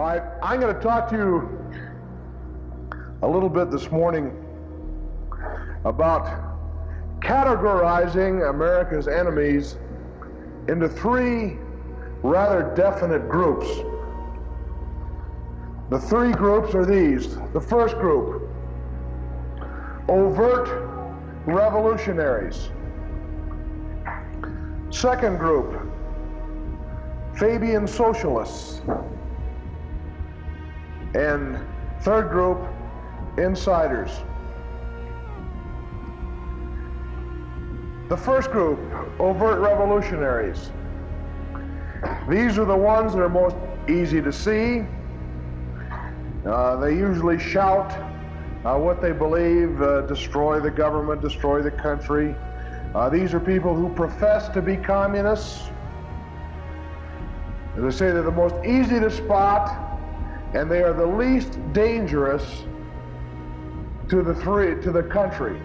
All right, I'm going to talk to you a little bit this morning about categorizing America's enemies into three rather definite groups. The three groups are these. The first group, overt revolutionaries. Second group, Fabian socialists. And third group, insiders. The first group, overt revolutionaries. These are the ones that are most easy to see. Uh, they usually shout uh, what they believe, uh, destroy the government, destroy the country. Uh, these are people who profess to be communists. As I say, they're the most easy to spot and they are the least dangerous to the three to the country.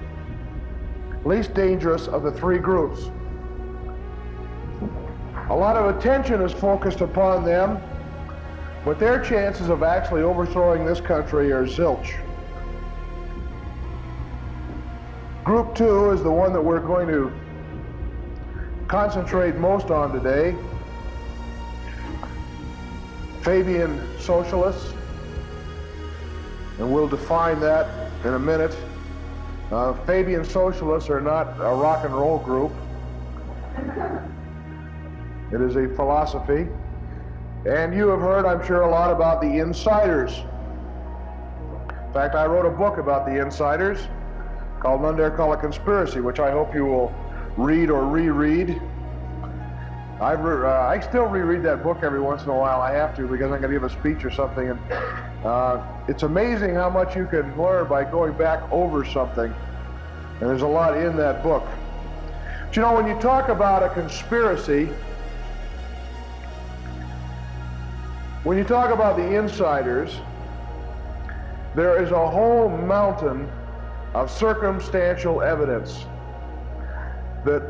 Least dangerous of the three groups. A lot of attention is focused upon them but their chances of actually overthrowing this country are zilch. Group two is the one that we're going to concentrate most on today Fabian socialists, and we'll define that in a minute. Uh, Fabian socialists are not a rock and roll group. It is a philosophy. And you have heard, I'm sure, a lot about the insiders. In fact, I wrote a book about the insiders called None Dare Call a Conspiracy, which I hope you will read or reread. I, uh, I still reread that book every once in a while. I have to because I'm going to give a speech or something. And uh, it's amazing how much you can learn by going back over something. And there's a lot in that book. But you know, when you talk about a conspiracy, when you talk about the insiders, there is a whole mountain of circumstantial evidence that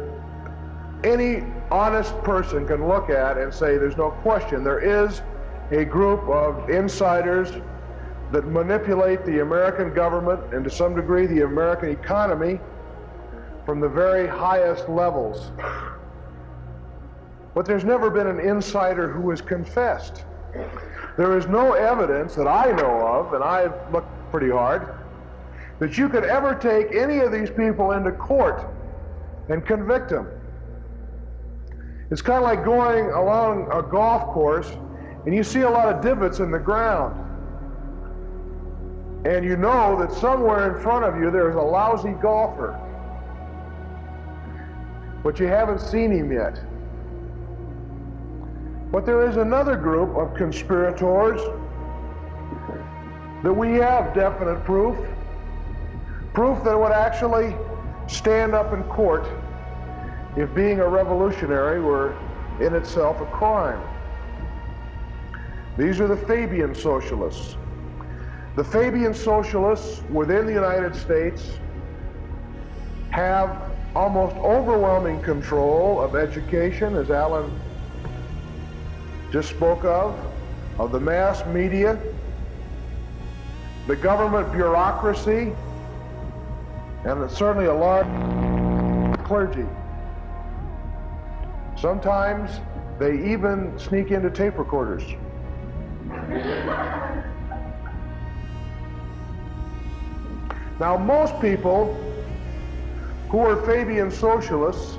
any honest person can look at and say there's no question there is a group of insiders that manipulate the American government and to some degree the American economy from the very highest levels. But there's never been an insider who has confessed. There is no evidence that I know of, and I've looked pretty hard, that you could ever take any of these people into court and convict them. It's kind of like going along a golf course and you see a lot of divots in the ground. And you know that somewhere in front of you there's a lousy golfer. But you haven't seen him yet. But there is another group of conspirators that we have definite proof, proof that would actually stand up in court if being a revolutionary were in itself a crime. These are the Fabian socialists. The Fabian socialists within the United States have almost overwhelming control of education, as Alan just spoke of, of the mass media, the government bureaucracy, and certainly a large clergy. Sometimes they even sneak into tape recorders. Now, most people who are Fabian socialists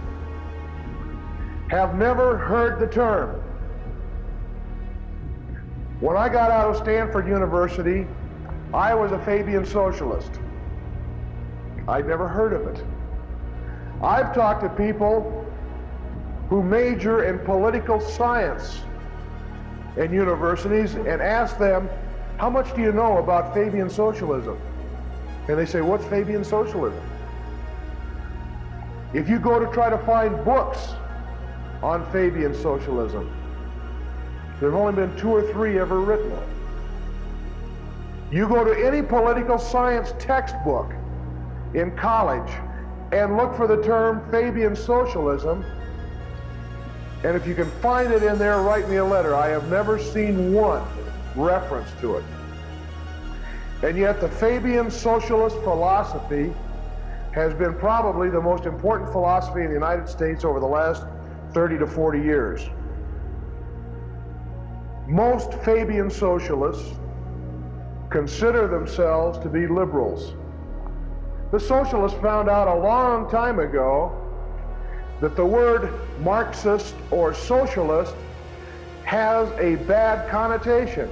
have never heard the term. When I got out of Stanford University, I was a Fabian socialist. I'd never heard of it. I've talked to people who major in political science in universities and ask them, how much do you know about Fabian socialism? And they say, what's Fabian socialism? If you go to try to find books on Fabian socialism, there have only been two or three ever written. You go to any political science textbook in college and look for the term Fabian socialism, and if you can find it in there, write me a letter. I have never seen one reference to it. And yet the Fabian socialist philosophy has been probably the most important philosophy in the United States over the last 30 to 40 years. Most Fabian socialists consider themselves to be liberals. The socialists found out a long time ago that the word Marxist or socialist has a bad connotation.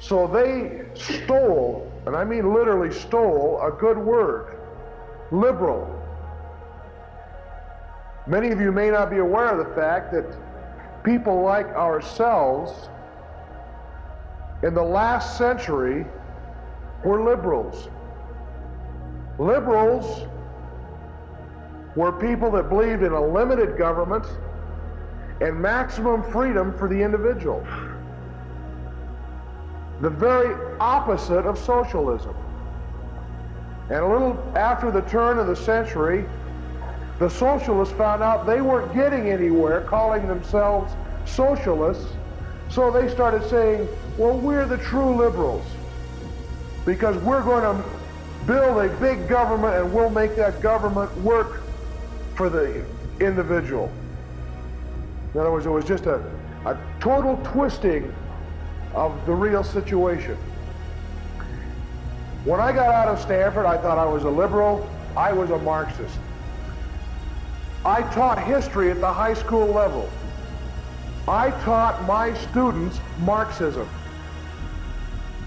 So they stole, and I mean literally stole, a good word liberal. Many of you may not be aware of the fact that people like ourselves in the last century were liberals. Liberals were people that believed in a limited government and maximum freedom for the individual. The very opposite of socialism. And a little after the turn of the century, the socialists found out they weren't getting anywhere calling themselves socialists, so they started saying, well, we're the true liberals because we're going to build a big government and we'll make that government work for the individual. In other words, it was just a, a total twisting of the real situation. When I got out of Stanford, I thought I was a liberal. I was a Marxist. I taught history at the high school level. I taught my students Marxism.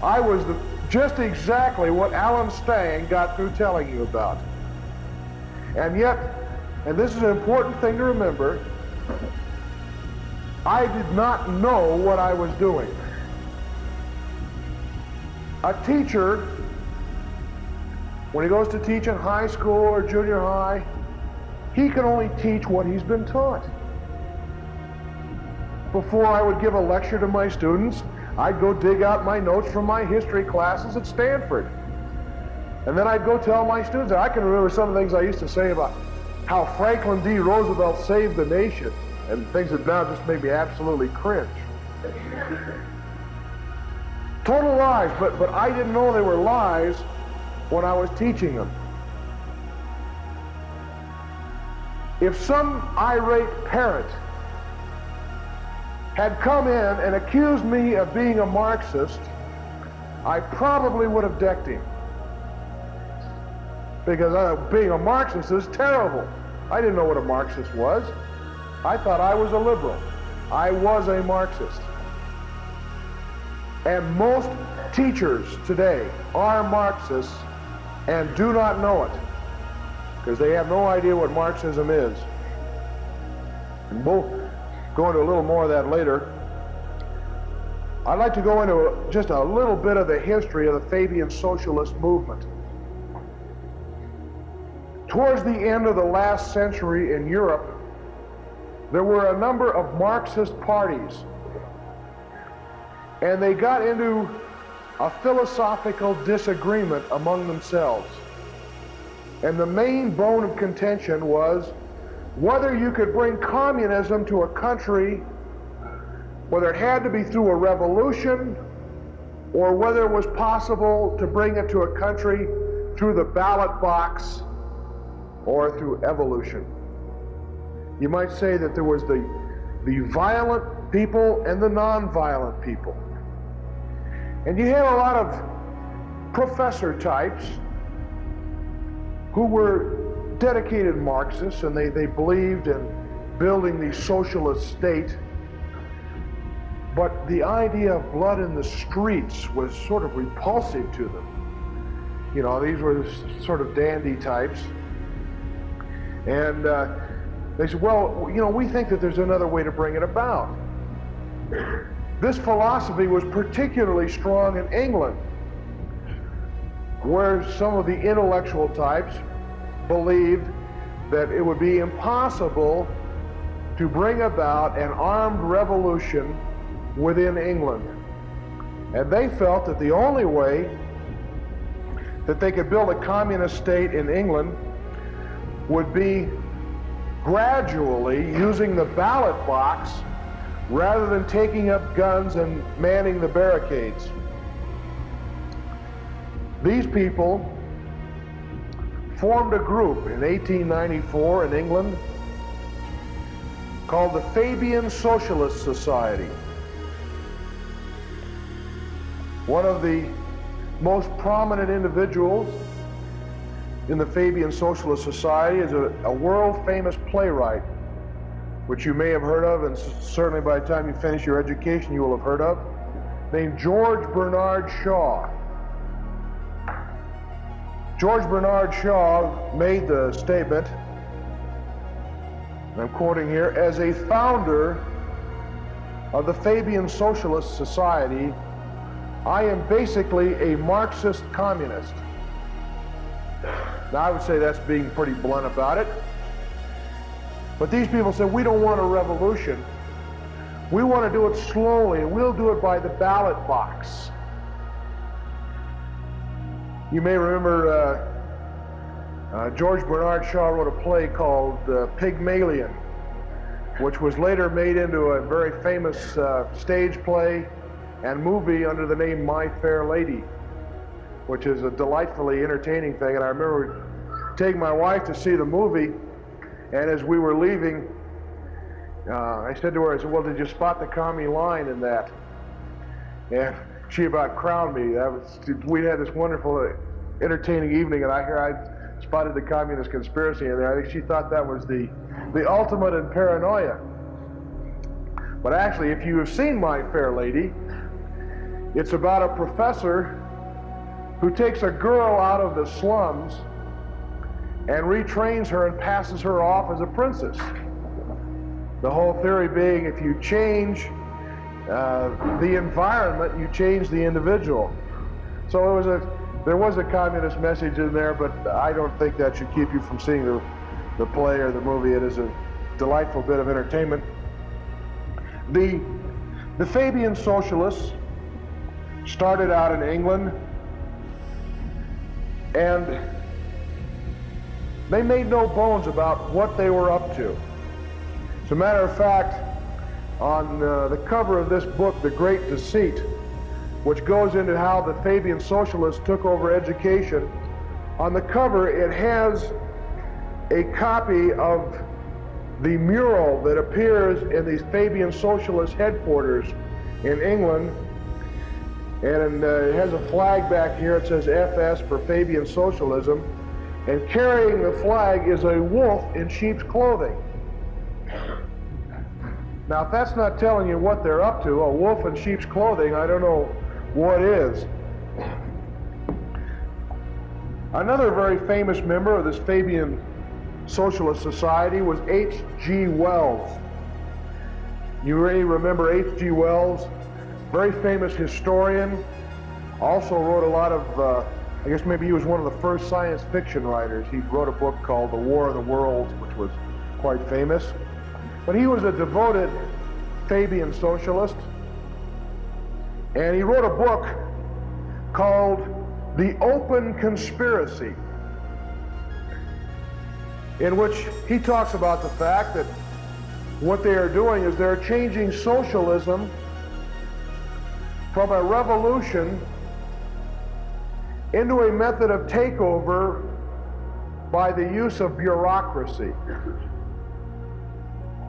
I was the, just exactly what Alan Stang got through telling you about. And yet, and this is an important thing to remember, I did not know what I was doing. A teacher, when he goes to teach in high school or junior high, he can only teach what he's been taught. Before I would give a lecture to my students, I'd go dig out my notes from my history classes at Stanford. And then I'd go tell my students, I can remember some of the things I used to say about how Franklin D. Roosevelt saved the nation, and things that now just made me absolutely cringe. Total lies, but, but I didn't know they were lies when I was teaching them. If some irate parent had come in and accused me of being a Marxist, I probably would have decked him. Because uh, being a Marxist is terrible. I didn't know what a Marxist was. I thought I was a liberal. I was a Marxist. And most teachers today are Marxists and do not know it because they have no idea what Marxism is. And we'll go into a little more of that later. I'd like to go into just a little bit of the history of the Fabian socialist movement. Towards the end of the last century in Europe, there were a number of Marxist parties, and they got into a philosophical disagreement among themselves. And the main bone of contention was whether you could bring communism to a country, whether it had to be through a revolution, or whether it was possible to bring it to a country through the ballot box or through evolution. You might say that there was the, the violent people and the non-violent people. And you had a lot of professor types who were dedicated Marxists and they, they believed in building the socialist state. But the idea of blood in the streets was sort of repulsive to them. You know, these were sort of dandy types. And uh, they said, well, you know, we think that there's another way to bring it about. This philosophy was particularly strong in England, where some of the intellectual types believed that it would be impossible to bring about an armed revolution within England. And they felt that the only way that they could build a communist state in England would be gradually using the ballot box rather than taking up guns and manning the barricades. These people formed a group in 1894 in England called the Fabian Socialist Society. One of the most prominent individuals in the Fabian Socialist Society is a, a world famous playwright, which you may have heard of, and certainly by the time you finish your education, you will have heard of, named George Bernard Shaw. George Bernard Shaw made the statement, and I'm quoting here, as a founder of the Fabian Socialist Society, I am basically a Marxist communist. Now, I would say that's being pretty blunt about it. But these people said, we don't want a revolution. We want to do it slowly, and we'll do it by the ballot box. You may remember uh, uh, George Bernard Shaw wrote a play called uh, Pygmalion, which was later made into a very famous uh, stage play and movie under the name My Fair Lady, which is a delightfully entertaining thing. And I remember taking my wife to see the movie, and as we were leaving, uh, I said to her, I said, well, did you spot the commie line in that? And she about crowned me. That was, we had this wonderful, uh, entertaining evening, and I hear I spotted the communist conspiracy in there. I think she thought that was the, the ultimate in paranoia. But actually, if you have seen My Fair Lady, it's about a professor who takes a girl out of the slums and retrains her and passes her off as a princess. The whole theory being if you change uh, the environment, you change the individual. So it was a, there was a communist message in there, but I don't think that should keep you from seeing the, the play or the movie. It is a delightful bit of entertainment. The, the Fabian socialists started out in England, and they made no bones about what they were up to. As a matter of fact, on uh, the cover of this book, The Great Deceit, which goes into how the Fabian socialists took over education, on the cover it has a copy of the mural that appears in the Fabian socialist headquarters in England and uh, it has a flag back here. It says FS for Fabian Socialism. And carrying the flag is a wolf in sheep's clothing. Now, if that's not telling you what they're up to, a wolf in sheep's clothing, I don't know what is. Another very famous member of this Fabian Socialist Society was H.G. Wells. You may remember H.G. Wells very famous historian, also wrote a lot of, uh, I guess maybe he was one of the first science fiction writers. He wrote a book called The War of the Worlds, which was quite famous. But he was a devoted Fabian socialist. And he wrote a book called The Open Conspiracy, in which he talks about the fact that what they are doing is they're changing socialism from a revolution into a method of takeover by the use of bureaucracy.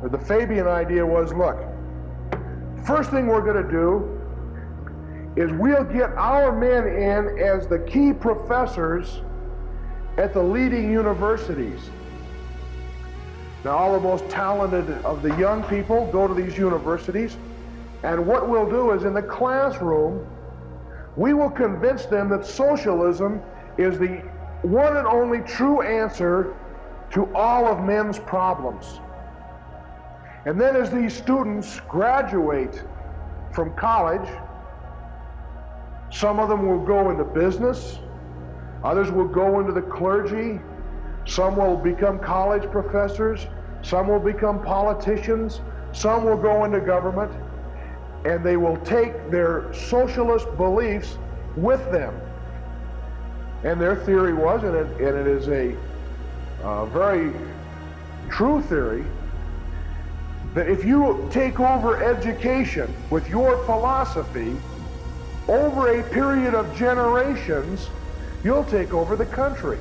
The Fabian idea was look, first thing we're going to do is we'll get our men in as the key professors at the leading universities. Now, all the most talented of the young people go to these universities. And what we'll do is in the classroom, we will convince them that socialism is the one and only true answer to all of men's problems. And then as these students graduate from college, some of them will go into business, others will go into the clergy, some will become college professors, some will become politicians, some will go into government and they will take their socialist beliefs with them. And their theory was, and it, and it is a uh, very true theory, that if you take over education with your philosophy, over a period of generations, you'll take over the country.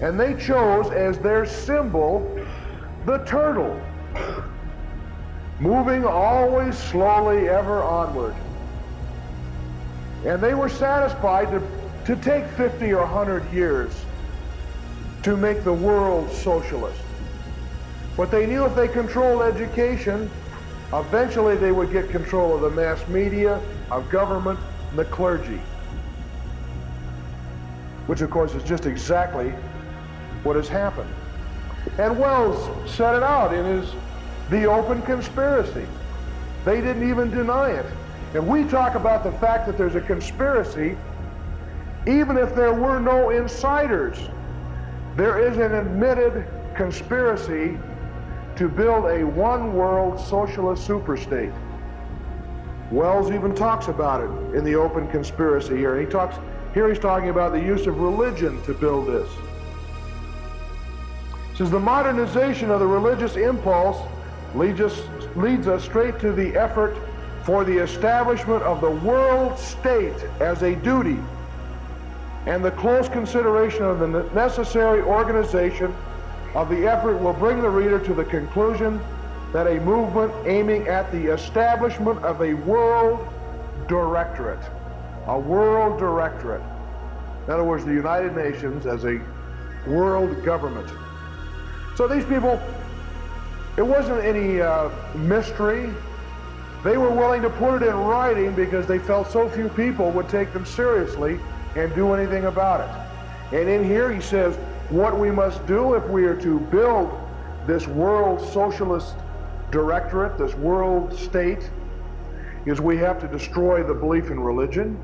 And they chose as their symbol the turtle, moving always slowly ever onward. And they were satisfied to, to take 50 or 100 years to make the world socialist. But they knew if they controlled education, eventually they would get control of the mass media, of government, and the clergy. Which, of course, is just exactly what has happened. And Wells said it out in his The Open Conspiracy. They didn't even deny it. And we talk about the fact that there's a conspiracy, even if there were no insiders, there is an admitted conspiracy to build a one world socialist superstate. Wells even talks about it in the open conspiracy here. He talks here he's talking about the use of religion to build this. He says the modernization of the religious impulse leads us, leads us straight to the effort for the establishment of the world state as a duty and the close consideration of the necessary organization of the effort will bring the reader to the conclusion that a movement aiming at the establishment of a world directorate, a world directorate, in other words, the United Nations as a world government. So these people, it wasn't any uh, mystery. They were willing to put it in writing because they felt so few people would take them seriously and do anything about it. And in here he says, what we must do if we are to build this world socialist directorate, this world state, is we have to destroy the belief in religion.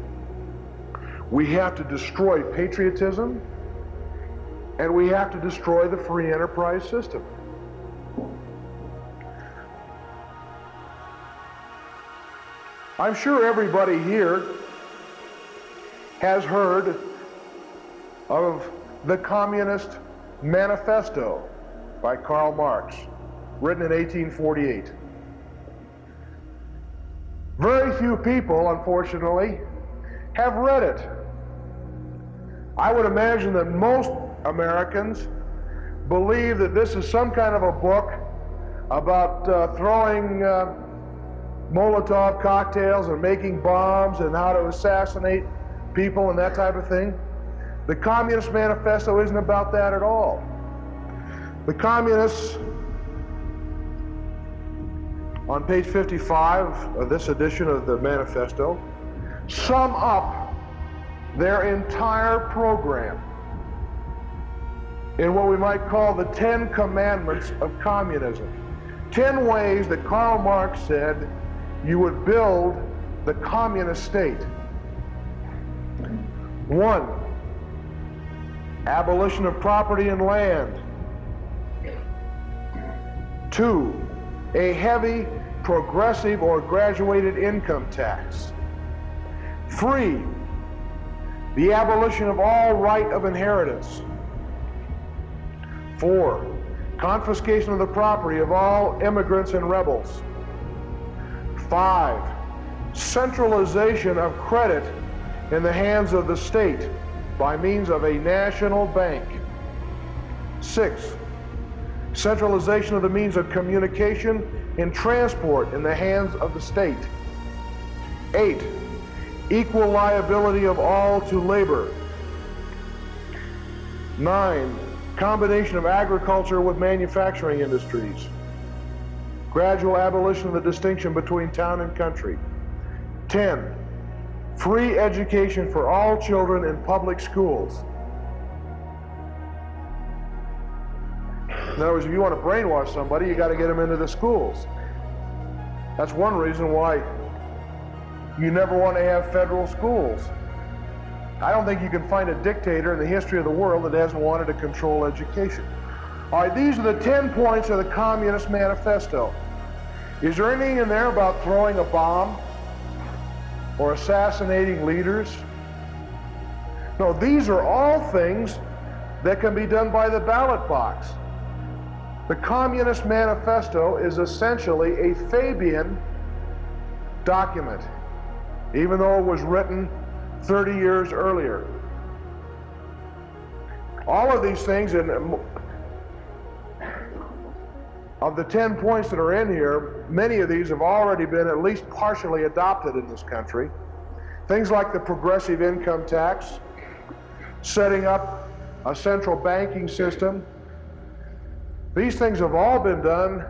We have to destroy patriotism. And we have to destroy the free enterprise system. I'm sure everybody here has heard of the Communist Manifesto by Karl Marx, written in 1848. Very few people, unfortunately, have read it. I would imagine that most Americans believe that this is some kind of a book about uh, throwing uh, Molotov cocktails and making bombs and how to assassinate people and that type of thing. The Communist Manifesto isn't about that at all. The Communists, on page 55 of this edition of the Manifesto, sum up their entire program in what we might call the Ten Commandments of Communism. Ten ways that Karl Marx said you would build the communist state. One, abolition of property and land. Two, a heavy, progressive, or graduated income tax. Three, the abolition of all right of inheritance. Four, confiscation of the property of all immigrants and rebels. Five, centralization of credit in the hands of the state by means of a national bank. Six, centralization of the means of communication and transport in the hands of the state. Eight, equal liability of all to labor. Nine, combination of agriculture with manufacturing industries. Gradual abolition of the distinction between town and country. Ten, free education for all children in public schools. In other words, if you want to brainwash somebody, you got to get them into the schools. That's one reason why you never want to have federal schools. I don't think you can find a dictator in the history of the world that hasn't wanted to control education. All right, these are the 10 points of the Communist Manifesto. Is there anything in there about throwing a bomb? or assassinating leaders. No, these are all things that can be done by the ballot box. The Communist Manifesto is essentially a Fabian document, even though it was written 30 years earlier. All of these things, and of the 10 points that are in here, many of these have already been at least partially adopted in this country. Things like the progressive income tax, setting up a central banking system. These things have all been done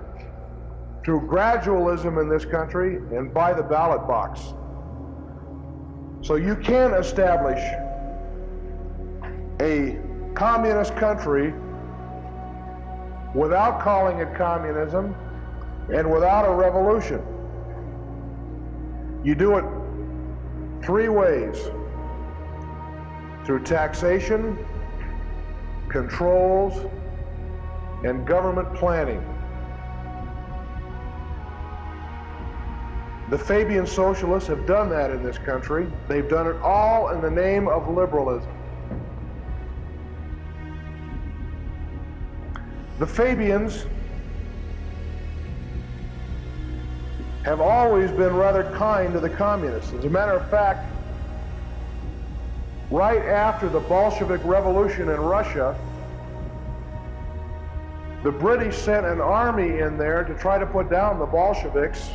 through gradualism in this country and by the ballot box. So you can establish a communist country without calling it communism and without a revolution. You do it three ways through taxation, controls, and government planning. The Fabian socialists have done that in this country. They've done it all in the name of liberalism. The Fabians have always been rather kind to the communists. As a matter of fact, right after the Bolshevik Revolution in Russia, the British sent an army in there to try to put down the Bolsheviks,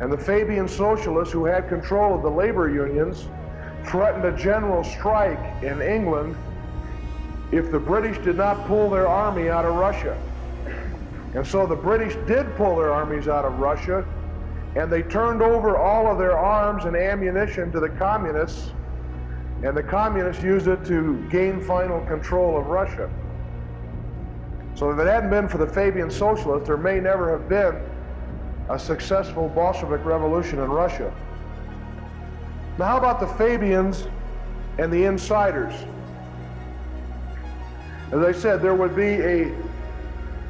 and the Fabian socialists who had control of the labor unions threatened a general strike in England if the British did not pull their army out of Russia. And so the British did pull their armies out of Russia, and they turned over all of their arms and ammunition to the communists, and the communists used it to gain final control of Russia. So if it hadn't been for the Fabian socialists, there may never have been a successful Bolshevik revolution in Russia. Now, how about the Fabians and the insiders? As I said, there would be a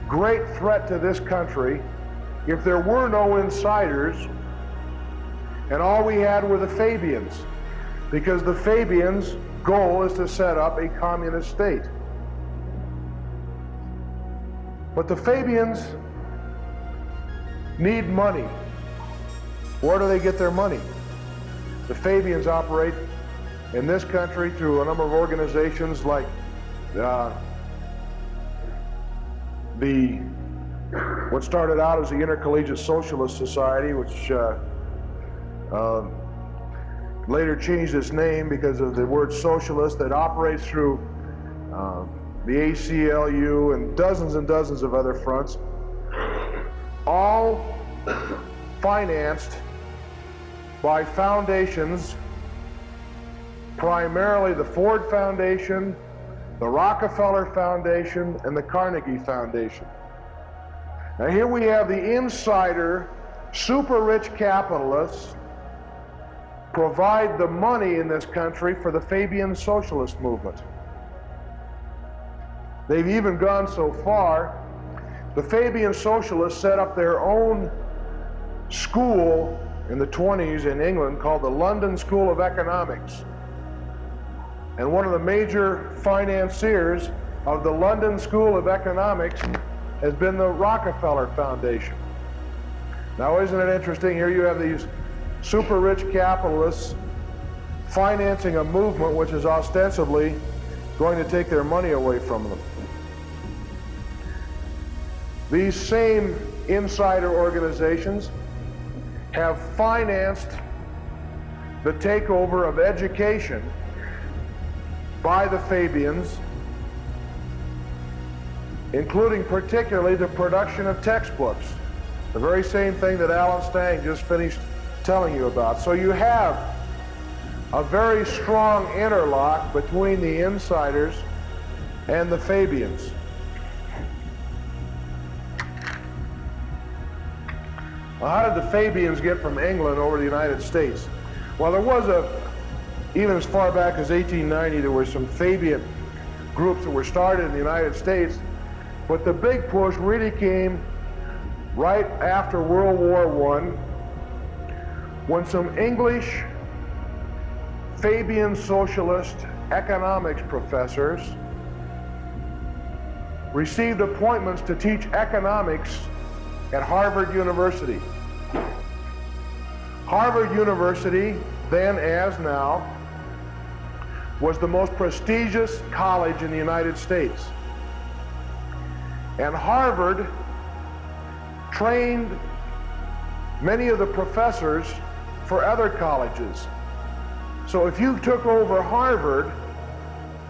great threat to this country if there were no insiders and all we had were the Fabians, because the Fabians' goal is to set up a communist state. But the Fabians need money. Where do they get their money? The Fabians operate in this country through a number of organizations like uh, the what started out as the Intercollegiate Socialist Society, which uh, uh, later changed its name because of the word socialist, that operates through uh, the ACLU and dozens and dozens of other fronts, all financed by foundations, primarily the Ford Foundation, the Rockefeller Foundation, and the Carnegie Foundation. Now here we have the insider, super rich capitalists provide the money in this country for the Fabian socialist movement. They've even gone so far, the Fabian socialists set up their own school in the 20s in England called the London School of Economics. And one of the major financiers of the London School of Economics has been the Rockefeller Foundation. Now, isn't it interesting? Here you have these super rich capitalists financing a movement which is ostensibly going to take their money away from them. These same insider organizations have financed the takeover of education by the Fabians, including particularly the production of textbooks, the very same thing that Alan Stang just finished telling you about. So you have a very strong interlock between the insiders and the Fabians. Well, how did the Fabians get from England over to the United States? Well, there was a even as far back as 1890, there were some Fabian groups that were started in the United States, but the big push really came right after World War I when some English Fabian socialist economics professors received appointments to teach economics at Harvard University. Harvard University, then as now, was the most prestigious college in the United States. And Harvard trained many of the professors for other colleges. So if you took over Harvard,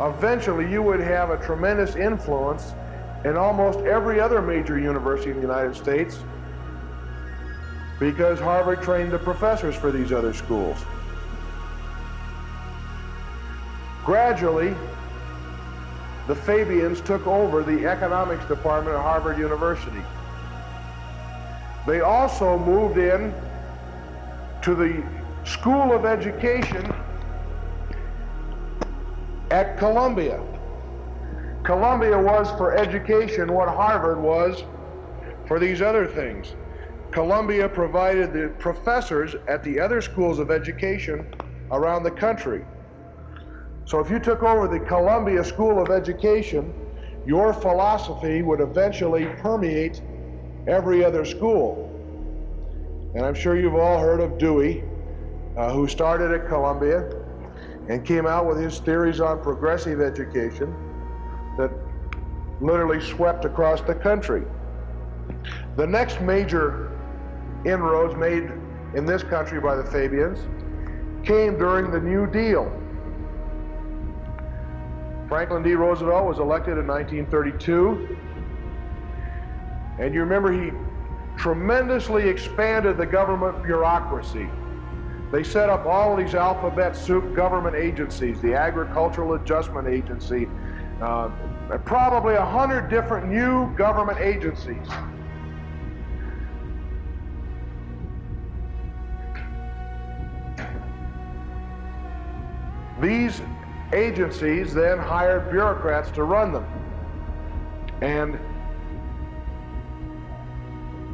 eventually you would have a tremendous influence in almost every other major university in the United States because Harvard trained the professors for these other schools. Gradually, the Fabians took over the economics department at Harvard University. They also moved in to the School of Education at Columbia. Columbia was for education what Harvard was for these other things. Columbia provided the professors at the other schools of education around the country. So if you took over the Columbia School of Education, your philosophy would eventually permeate every other school. And I'm sure you've all heard of Dewey, uh, who started at Columbia and came out with his theories on progressive education that literally swept across the country. The next major inroads made in this country by the Fabians came during the New Deal. Franklin D. Roosevelt was elected in 1932. And you remember he tremendously expanded the government bureaucracy. They set up all these alphabet soup government agencies, the Agricultural Adjustment Agency, uh, probably a hundred different new government agencies. These agencies then hired bureaucrats to run them. And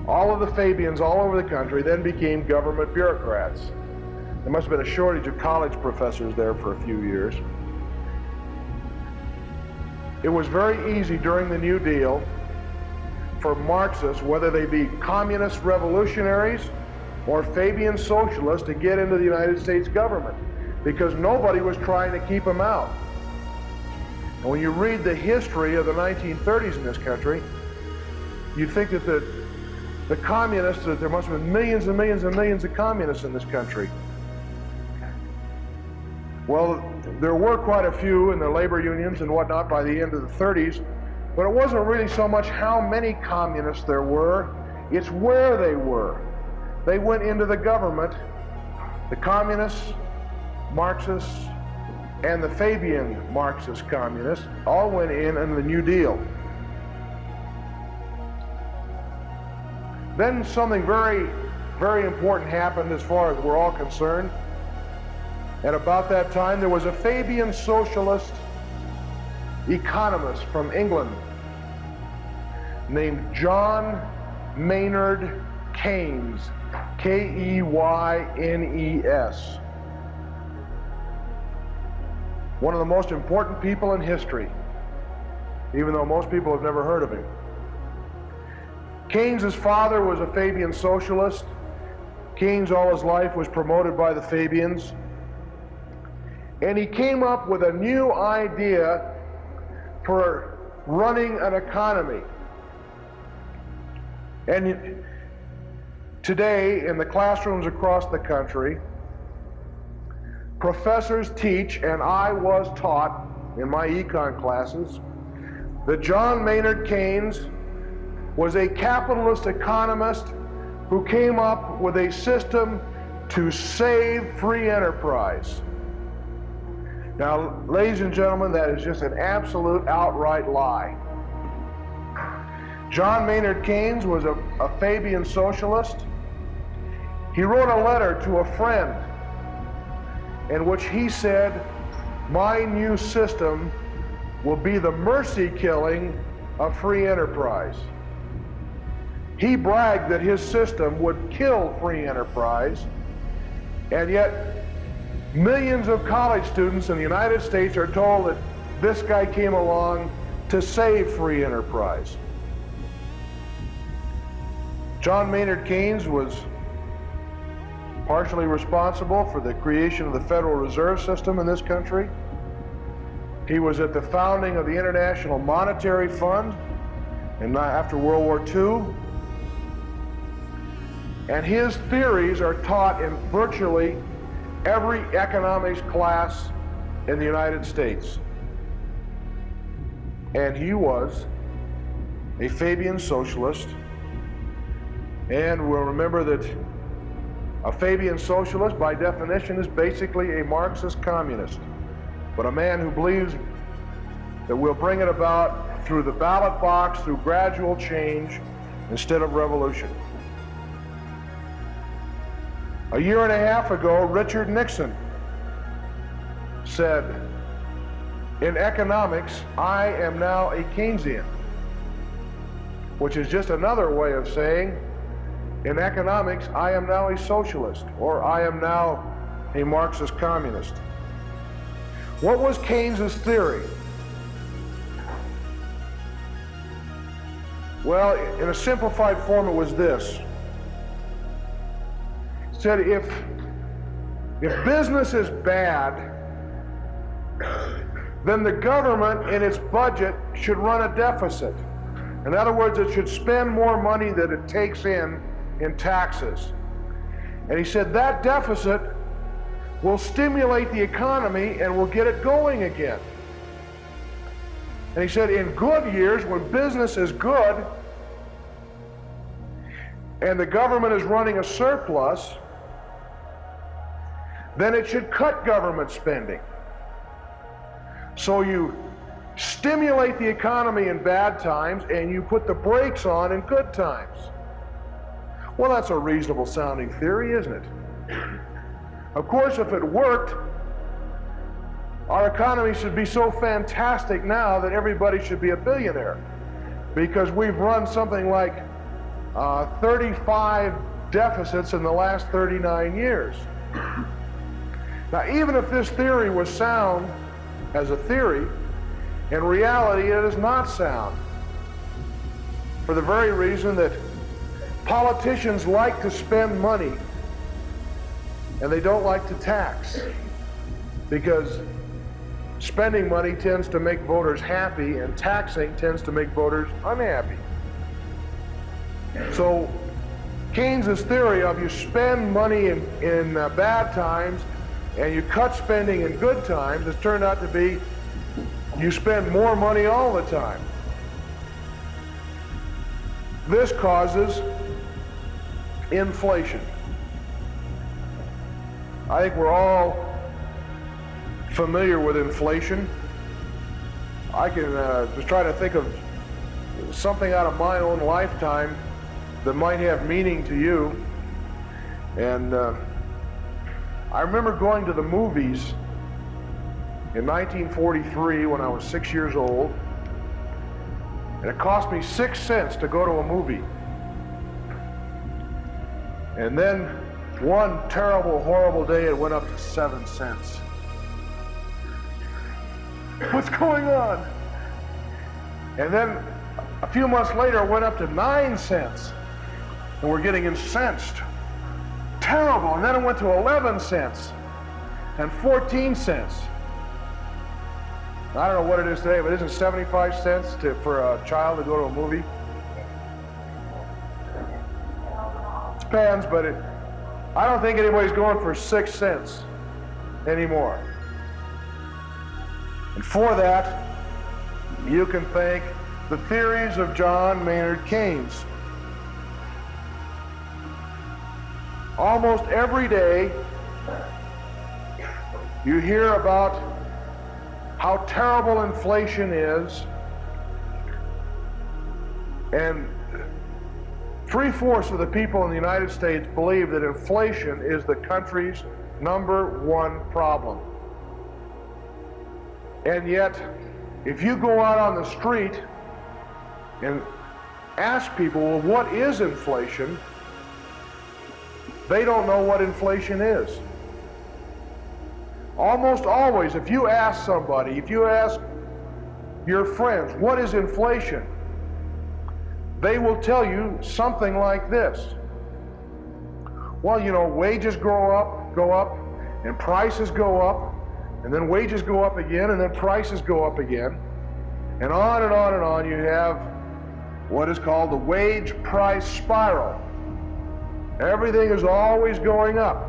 all of the Fabians all over the country then became government bureaucrats. There must have been a shortage of college professors there for a few years. It was very easy during the New Deal for Marxists, whether they be communist revolutionaries or Fabian socialists, to get into the United States government because nobody was trying to keep them out. And when you read the history of the 1930s in this country, you think that the, the communists, that there must have been millions and millions and millions of communists in this country. Well, there were quite a few in the labor unions and whatnot by the end of the 30s, but it wasn't really so much how many communists there were, it's where they were. They went into the government, the communists, Marxists, and the Fabian Marxist communists all went in under the New Deal. Then something very, very important happened as far as we're all concerned. At about that time, there was a Fabian socialist economist from England named John Maynard Keynes, K E Y N E S. One of the most important people in history, even though most people have never heard of him. Keynes's father was a Fabian socialist. Keynes all his life was promoted by the Fabians. And he came up with a new idea for running an economy. And today, in the classrooms across the country, professors teach, and I was taught in my econ classes, that John Maynard Keynes was a capitalist economist who came up with a system to save free enterprise. Now, ladies and gentlemen, that is just an absolute outright lie. John Maynard Keynes was a, a Fabian socialist. He wrote a letter to a friend in which he said, My new system will be the mercy killing of free enterprise. He bragged that his system would kill free enterprise, and yet Millions of college students in the United States are told that this guy came along to save free enterprise. John Maynard Keynes was partially responsible for the creation of the Federal Reserve System in this country. He was at the founding of the International Monetary Fund and uh, after World War II. And his theories are taught in virtually every economics class in the United States. And he was a Fabian socialist. And we'll remember that a Fabian socialist, by definition, is basically a Marxist communist, but a man who believes that we'll bring it about through the ballot box, through gradual change, instead of revolution. A year and a half ago, Richard Nixon said, in economics, I am now a Keynesian, which is just another way of saying in economics, I am now a socialist, or I am now a Marxist communist. What was Keynes's theory? Well, in a simplified form, it was this. It said if, if business is bad, then the government in its budget should run a deficit. In other words, it should spend more money than it takes in in taxes. And he said that deficit will stimulate the economy and will get it going again. And he said in good years, when business is good and the government is running a surplus, then it should cut government spending. So you stimulate the economy in bad times and you put the brakes on in good times. Well, that's a reasonable sounding theory, isn't it? Of course, if it worked, our economy should be so fantastic now that everybody should be a billionaire because we've run something like uh, 35 deficits in the last 39 years. Now, even if this theory was sound as a theory, in reality it is not sound for the very reason that Politicians like to spend money and they don't like to tax because spending money tends to make voters happy and taxing tends to make voters unhappy. So Keynes's theory of you spend money in, in uh, bad times and you cut spending in good times has turned out to be you spend more money all the time. This causes inflation. I think we're all familiar with inflation. I can uh, just try to think of something out of my own lifetime that might have meaning to you. And uh, I remember going to the movies in 1943 when I was six years old, and it cost me six cents to go to a movie. And then one terrible, horrible day, it went up to seven cents. What's going on? And then a few months later, it went up to nine cents. And we're getting incensed. Terrible. And then it went to 11 cents and 14 cents. I don't know what it is today, but isn't 75 cents to, for a child to go to a movie? Depends, but it, I don't think anybody's going for six cents anymore. And for that, you can thank the theories of John Maynard Keynes. Almost every day, you hear about how terrible inflation is, and Three-fourths of the people in the United States believe that inflation is the country's number one problem. And yet, if you go out on the street and ask people, well, what is inflation? They don't know what inflation is. Almost always, if you ask somebody, if you ask your friends, what is inflation? They will tell you something like this. Well, you know, wages grow up, go up, and prices go up, and then wages go up again, and then prices go up again. And on and on and on, you have what is called the wage price spiral. Everything is always going up.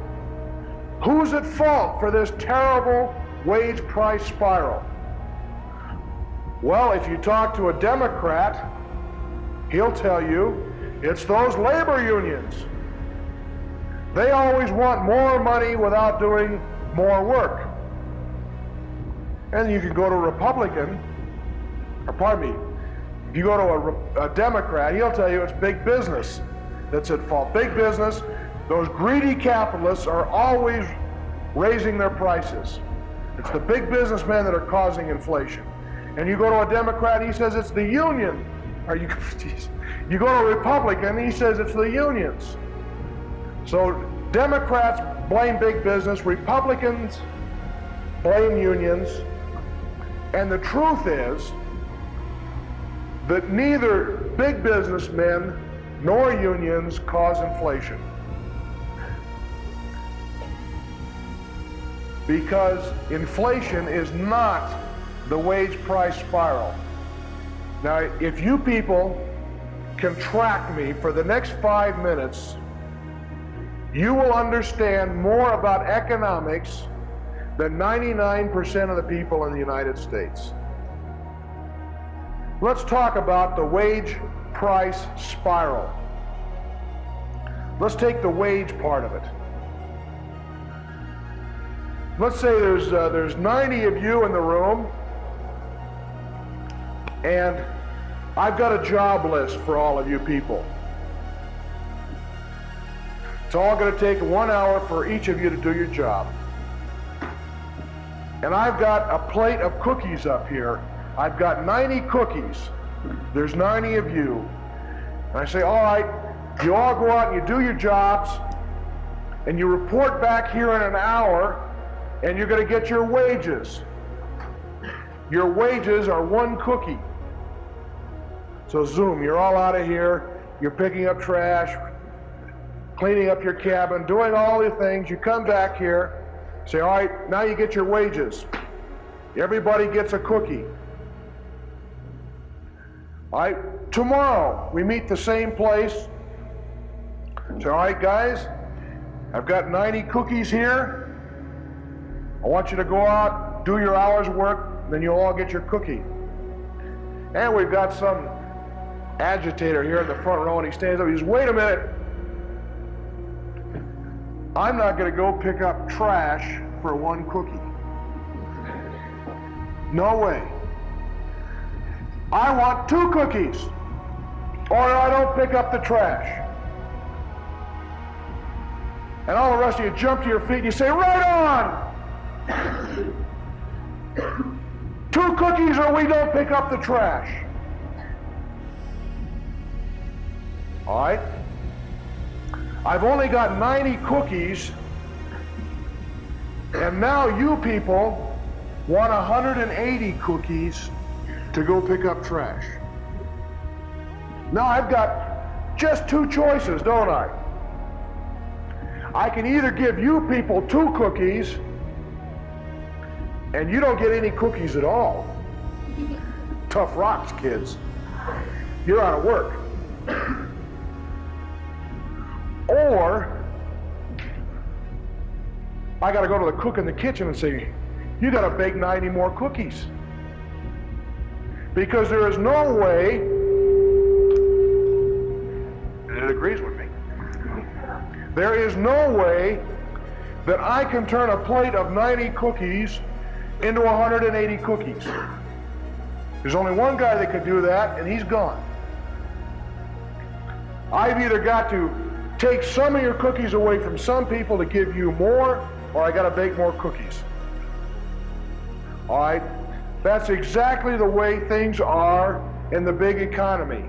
Who's at fault for this terrible wage price spiral? Well, if you talk to a Democrat, he'll tell you it's those labor unions. They always want more money without doing more work. And you can go to a Republican, or pardon me, if you go to a, a Democrat, he'll tell you it's big business that's at fault. Big business, those greedy capitalists are always raising their prices. It's the big businessmen that are causing inflation. And you go to a Democrat, he says it's the union. Or you, you go to a Republican, he says it's the unions. So Democrats blame big business, Republicans blame unions, and the truth is that neither big businessmen nor unions cause inflation. Because inflation is not the wage price spiral. Now, if you people can track me for the next five minutes, you will understand more about economics than 99% of the people in the United States. Let's talk about the wage price spiral. Let's take the wage part of it. Let's say there's, uh, there's 90 of you in the room, and I've got a job list for all of you people. It's all going to take one hour for each of you to do your job. And I've got a plate of cookies up here. I've got 90 cookies. There's 90 of you. And I say, all right, you all go out and you do your jobs, and you report back here in an hour, and you're going to get your wages. Your wages are one cookie. So zoom, you're all out of here. You're picking up trash, cleaning up your cabin, doing all the things. You come back here, say, all right, now you get your wages. Everybody gets a cookie. All right, tomorrow we meet the same place. Say, all right, guys, I've got 90 cookies here. I want you to go out, do your hour's work, then you'll all get your cookie. And we've got some agitator here in the front row, and he stands up. He says, wait a minute. I'm not going to go pick up trash for one cookie. No way. I want two cookies, or I don't pick up the trash. And all the rest of you jump to your feet and you say, right on! Two cookies or we don't pick up the trash. All right? I've only got 90 cookies, and now you people want 180 cookies to go pick up trash. Now I've got just two choices, don't I? I can either give you people two cookies and you don't get any cookies at all. Tough rocks, kids. You're out of work. Or I got to go to the cook in the kitchen and say, you got to bake 90 more cookies. Because there is no way, and it agrees with me, there is no way that I can turn a plate of 90 cookies into 180 cookies. There's only one guy that could do that, and he's gone. I've either got to take some of your cookies away from some people to give you more, or I got to bake more cookies. All right? That's exactly the way things are in the big economy.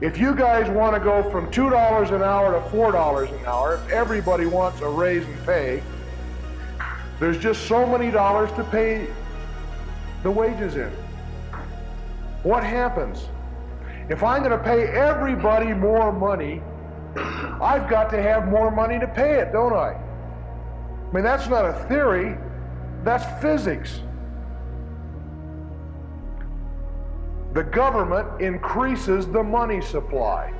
If you guys want to go from $2 an hour to $4 an hour, if everybody wants a raise in pay, there's just so many dollars to pay the wages in. What happens? If I'm going to pay everybody more money, I've got to have more money to pay it, don't I? I mean, that's not a theory, that's physics. The government increases the money supply.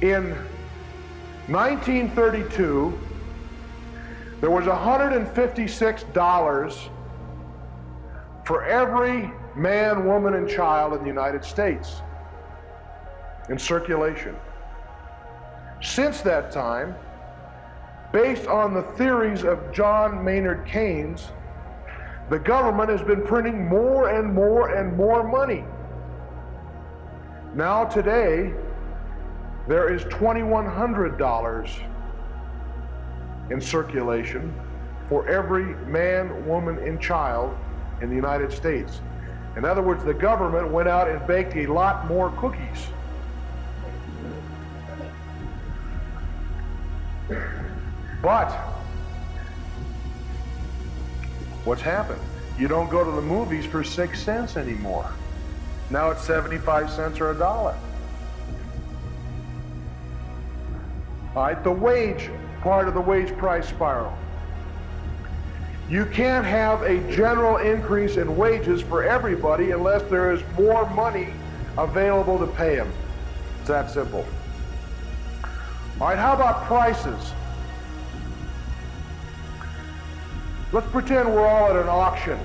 In 1932, there was $156 for every man, woman, and child in the United States in circulation. Since that time, based on the theories of John Maynard Keynes, the government has been printing more and more and more money. Now, today, there is $2,100 in circulation for every man, woman, and child in the United States. In other words, the government went out and baked a lot more cookies. But what's happened? You don't go to the movies for six cents anymore. Now it's 75 cents or a dollar. All right, the wage part of the wage price spiral. You can't have a general increase in wages for everybody unless there is more money available to pay them. It's that simple. All right, how about prices? Let's pretend we're all at an auction.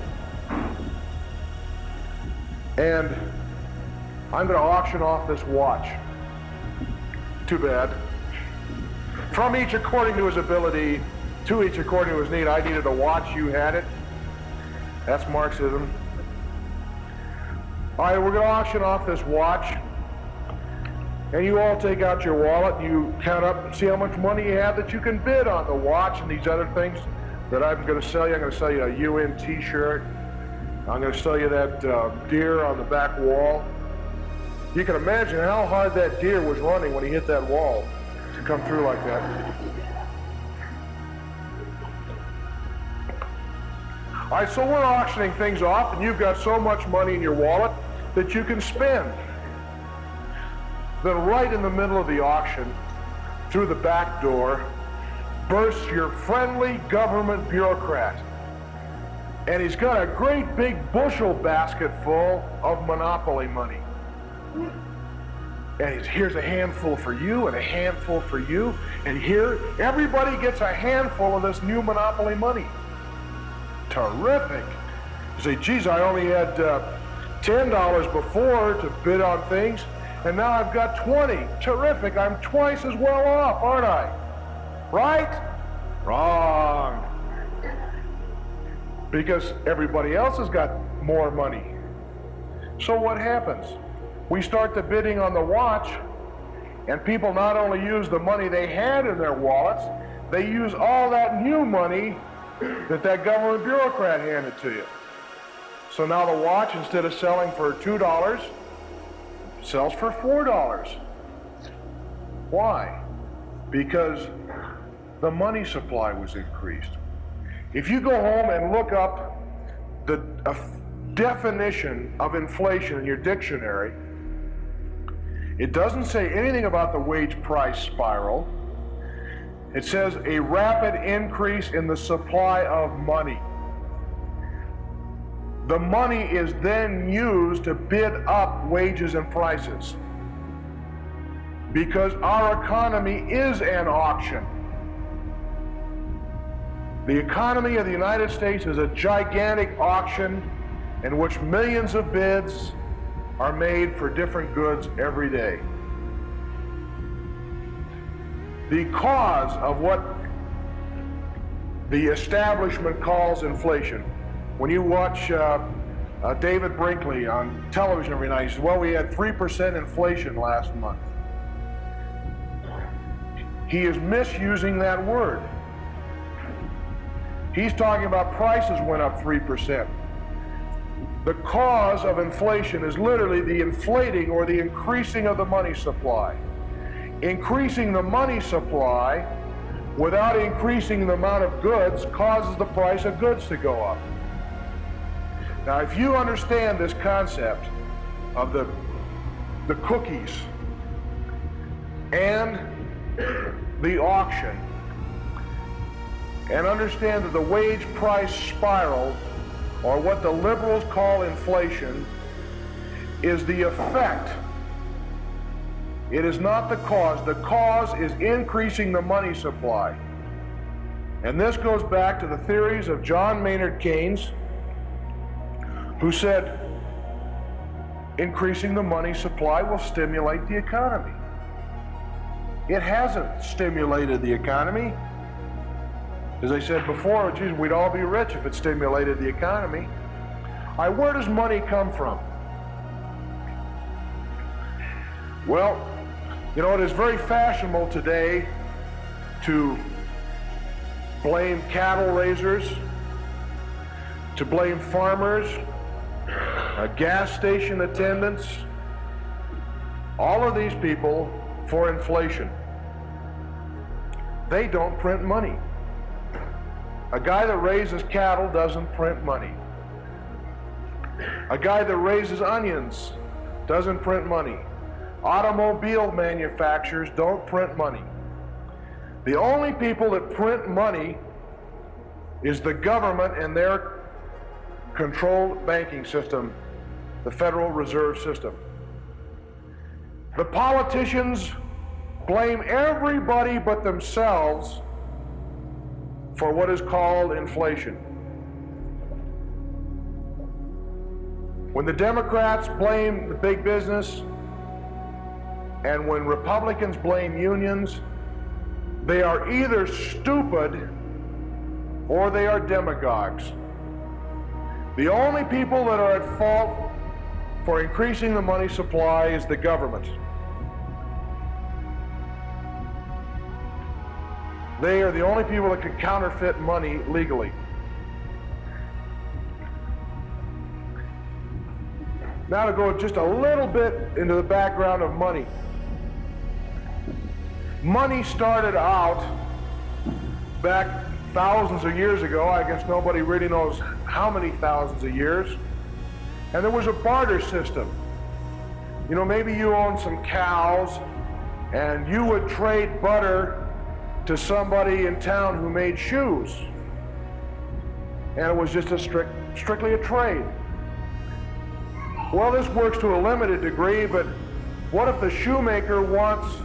And I'm going to auction off this watch. Too bad. From each according to his ability, to each according to his need. I needed a watch, you had it. That's Marxism. All right, we're going to auction off this watch. And you all take out your wallet and you count up and see how much money you have that you can bid on the watch and these other things that I'm going to sell you. I'm going to sell you a UN t-shirt. I'm going to sell you that uh, deer on the back wall. You can imagine how hard that deer was running when he hit that wall to come through like that. All right, so we're auctioning things off, and you've got so much money in your wallet that you can spend. Then right in the middle of the auction, through the back door, bursts your friendly government bureaucrat. And he's got a great big bushel basket full of monopoly money. And he's, here's a handful for you and a handful for you. And here, everybody gets a handful of this new monopoly money. Terrific. You say, geez, I only had uh, $10 before to bid on things, and now I've got 20. Terrific. I'm twice as well off, aren't I? Right? Wrong. Because everybody else has got more money. So what happens? We start the bidding on the watch, and people not only use the money they had in their wallets, they use all that new money that that government bureaucrat handed to you. So now the watch, instead of selling for $2, sells for $4. Why? Because the money supply was increased. If you go home and look up the definition of inflation in your dictionary, it doesn't say anything about the wage price spiral. It says a rapid increase in the supply of money. The money is then used to bid up wages and prices because our economy is an auction. The economy of the United States is a gigantic auction in which millions of bids are made for different goods every day. The cause of what the establishment calls inflation. When you watch uh, uh, David Brinkley on television every night, he says, well, we had 3% inflation last month. He is misusing that word. He's talking about prices went up 3%. The cause of inflation is literally the inflating or the increasing of the money supply. Increasing the money supply without increasing the amount of goods causes the price of goods to go up. Now, if you understand this concept of the, the cookies and the auction, and understand that the wage price spiral, or what the liberals call inflation, is the effect. It is not the cause. The cause is increasing the money supply. And this goes back to the theories of John Maynard Keynes, who said increasing the money supply will stimulate the economy. It hasn't stimulated the economy. As I said before, geez, we'd all be rich if it stimulated the economy. I, where does money come from? Well, you know, it is very fashionable today to blame cattle raisers, to blame farmers, uh, gas station attendants, all of these people for inflation. They don't print money. A guy that raises cattle doesn't print money. A guy that raises onions doesn't print money. Automobile manufacturers don't print money. The only people that print money is the government and their controlled banking system, the Federal Reserve System. The politicians blame everybody but themselves for what is called inflation. When the Democrats blame the big business and when Republicans blame unions, they are either stupid or they are demagogues. The only people that are at fault for increasing the money supply is the government. They are the only people that can counterfeit money legally. Now to go just a little bit into the background of money. Money started out back thousands of years ago. I guess nobody really knows how many thousands of years. And there was a barter system. You know, maybe you own some cows and you would trade butter to somebody in town who made shoes. And it was just a strict, strictly a trade. Well, this works to a limited degree, but what if the shoemaker wants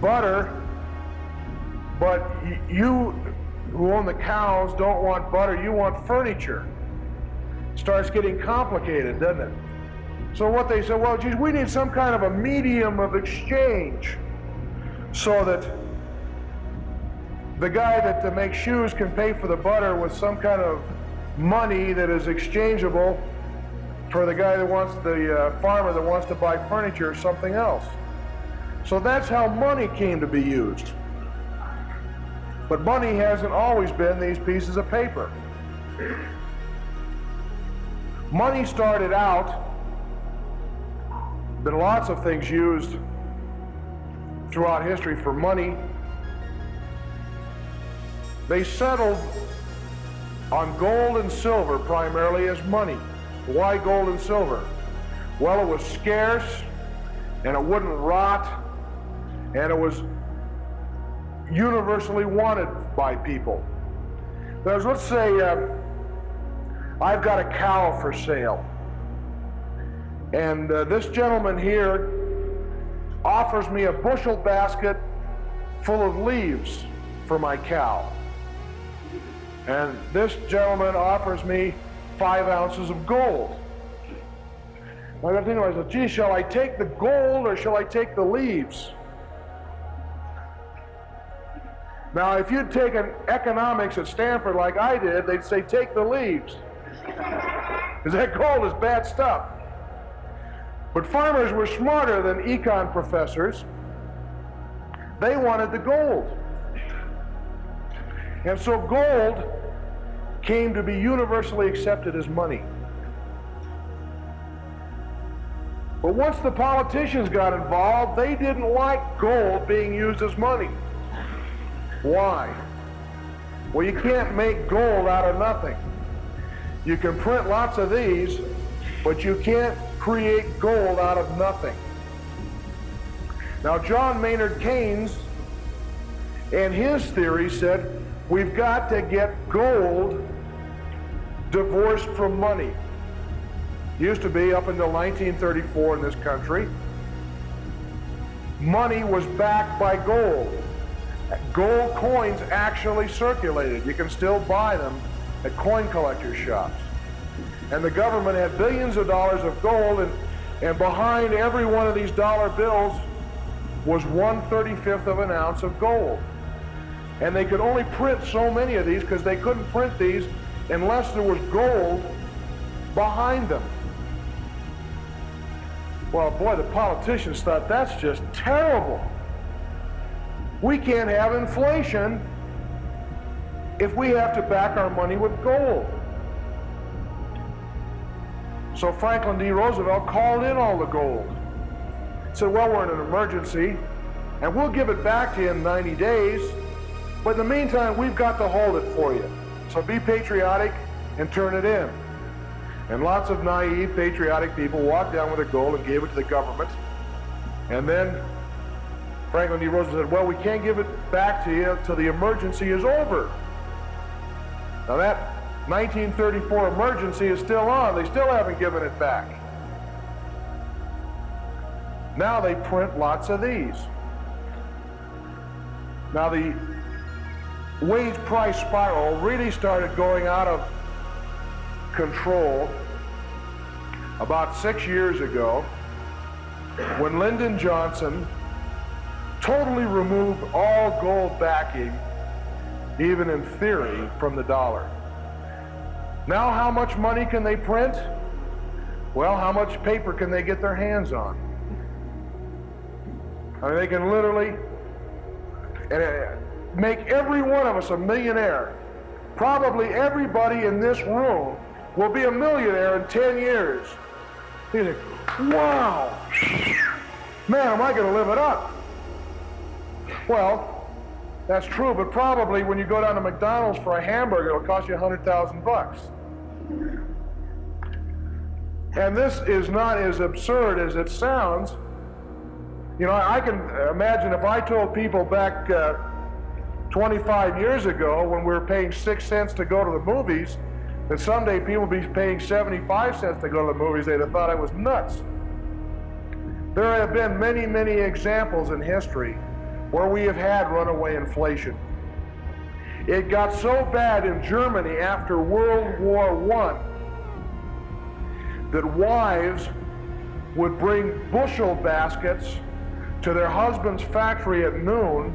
butter, but you who own the cows don't want butter, you want furniture? Starts getting complicated, doesn't it? So what they said, well, geez, we need some kind of a medium of exchange so that the guy that, makes shoes can pay for the butter with some kind of money that is exchangeable for the guy that wants the uh, farmer that wants to buy furniture or something else. So that's how money came to be used. But money hasn't always been these pieces of paper. Money started out, been lots of things used throughout history for money they settled on gold and silver primarily as money. Why gold and silver? Well, it was scarce and it wouldn't rot and it was universally wanted by people. There's, let's say uh, I've got a cow for sale. And uh, this gentleman here offers me a bushel basket full of leaves for my cow. And this gentleman offers me five ounces of gold. I got to think, I said, gee, shall I take the gold or shall I take the leaves? Now, if you'd taken economics at Stanford like I did, they'd say, take the leaves. Because that gold is bad stuff. But farmers were smarter than econ professors. They wanted the gold. And so gold came to be universally accepted as money. But once the politicians got involved, they didn't like gold being used as money. Why? Well, you can't make gold out of nothing. You can print lots of these, but you can't create gold out of nothing. Now, John Maynard Keynes and his theory said we've got to get gold divorced from money. Used to be up until 1934 in this country. Money was backed by gold. Gold coins actually circulated. You can still buy them at coin collector shops. And the government had billions of dollars of gold, and, and behind every one of these dollar bills was 1 35th of an ounce of gold. And they could only print so many of these because they couldn't print these unless there was gold behind them. Well, boy, the politicians thought that's just terrible. We can't have inflation if we have to back our money with gold. So Franklin D. Roosevelt called in all the gold. Said, well, we're in an emergency, and we'll give it back to you in 90 days, but in the meantime, we've got to hold it for you. So be patriotic and turn it in. And lots of naive, patriotic people walked down with the gold and gave it to the government. And then Franklin D. Roosevelt said, well, we can't give it back to you till the emergency is over. Now that 1934 emergency is still on. They still haven't given it back. Now they print lots of these. Now the wage price spiral really started going out of control about six years ago when Lyndon Johnson totally removed all gold backing, even in theory, from the dollar. Now how much money can they print? Well, how much paper can they get their hands on? I mean, they can literally uh, make every one of us a millionaire. Probably everybody in this room will be a millionaire in 10 years. You think, wow, man, am I going to live it up? Well, that's true, but probably when you go down to McDonald's for a hamburger, it'll cost you 100,000 bucks. And this is not as absurd as it sounds. You know, I can imagine if I told people back uh, 25 years ago when we were paying six cents to go to the movies, that someday people would be paying 75 cents to go to the movies, they'd have thought I was nuts. There have been many, many examples in history where we have had runaway inflation. It got so bad in Germany after World War I that wives would bring bushel baskets to their husband's factory at noon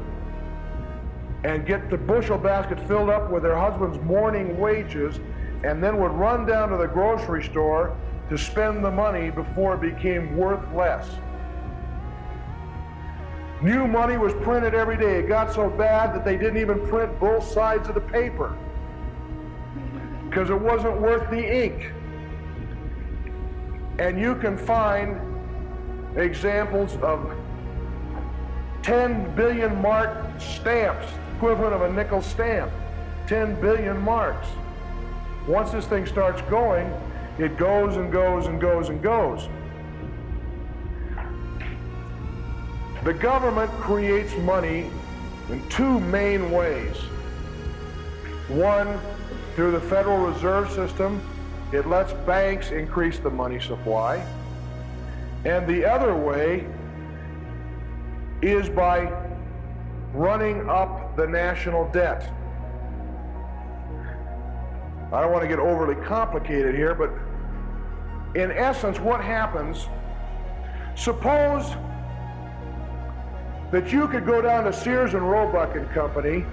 and get the bushel basket filled up with their husband's morning wages and then would run down to the grocery store to spend the money before it became worth less. New money was printed every day. It got so bad that they didn't even print both sides of the paper because it wasn't worth the ink. And you can find examples of 10 billion mark stamps, equivalent of a nickel stamp. 10 billion marks. Once this thing starts going, it goes and goes and goes and goes. The government creates money in two main ways. One, through the Federal Reserve System, it lets banks increase the money supply. And the other way is by running up the national debt. I don't want to get overly complicated here, but in essence, what happens, suppose that you could go down to Sears and Roebuck and Company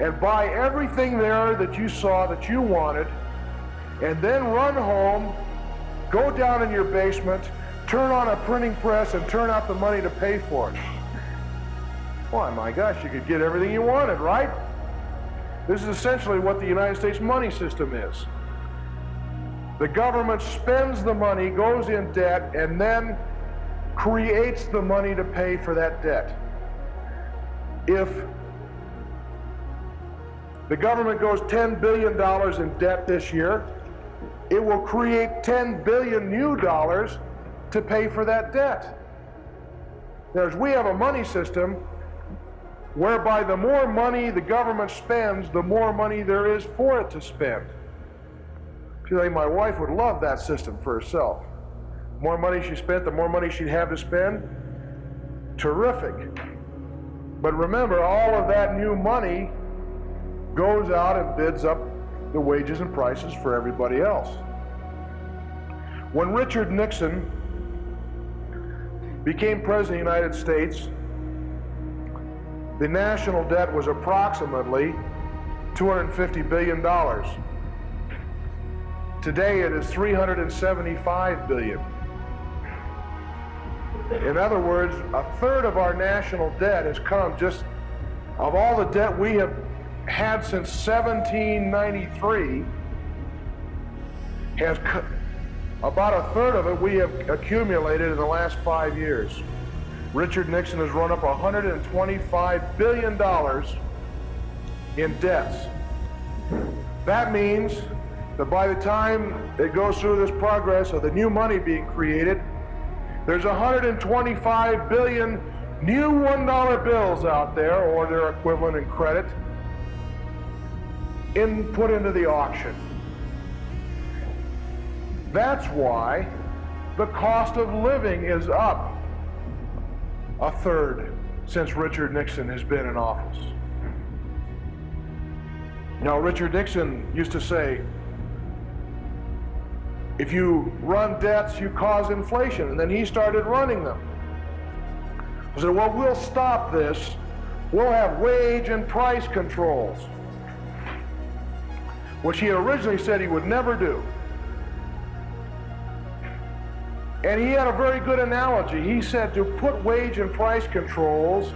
and buy everything there that you saw that you wanted, and then run home, go down in your basement, turn on a printing press, and turn out the money to pay for it. Why, my gosh, you could get everything you wanted, right? This is essentially what the United States money system is. The government spends the money, goes in debt, and then creates the money to pay for that debt. If the government goes $10 billion in debt this year, it will create 10 billion new dollars to pay for that debt. Whereas we have a money system whereby the more money the government spends, the more money there is for it to spend. Like my wife would love that system for herself. More money she spent, the more money she'd have to spend. Terrific. But remember, all of that new money goes out and bids up the wages and prices for everybody else. When Richard Nixon became president of the United States, the national debt was approximately $250 billion. Today it is 375 billion. In other words, a third of our national debt has come just of all the debt we have had since 1793 has about a third of it we have accumulated in the last five years. Richard Nixon has run up $125 billion in debts. That means that by the time it goes through this progress of the new money being created, there's 125 billion new $1 bills out there, or their equivalent in credit, in, put into the auction. That's why the cost of living is up a third since Richard Nixon has been in office. Now, Richard Nixon used to say, if you run debts, you cause inflation. And then he started running them. He said, well, we'll stop this. We'll have wage and price controls, which he originally said he would never do. And he had a very good analogy. He said to put wage and price controls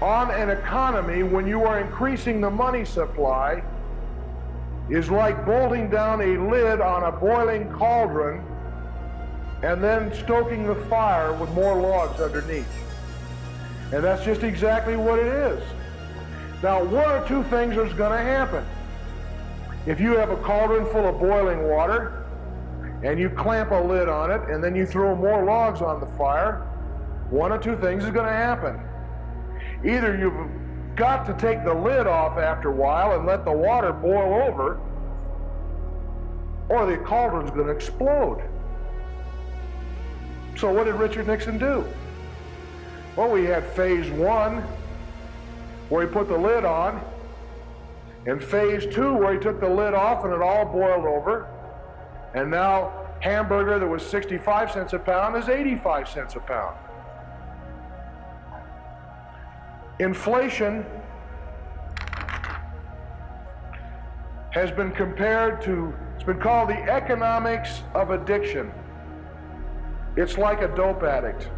on an economy when you are increasing the money supply is like bolting down a lid on a boiling cauldron and then stoking the fire with more logs underneath. And that's just exactly what it is. Now, one or two things is going to happen. If you have a cauldron full of boiling water, and you clamp a lid on it and then you throw more logs on the fire, one or two things is going to happen. Either you've got to take the lid off after a while and let the water boil over, or the cauldron's going to explode. So what did Richard Nixon do? Well, we had phase one, where he put the lid on, and phase two, where he took the lid off and it all boiled over, and now hamburger that was 65 cents a pound is 85 cents a pound. Inflation has been compared to, it's been called the economics of addiction. It's like a dope addict.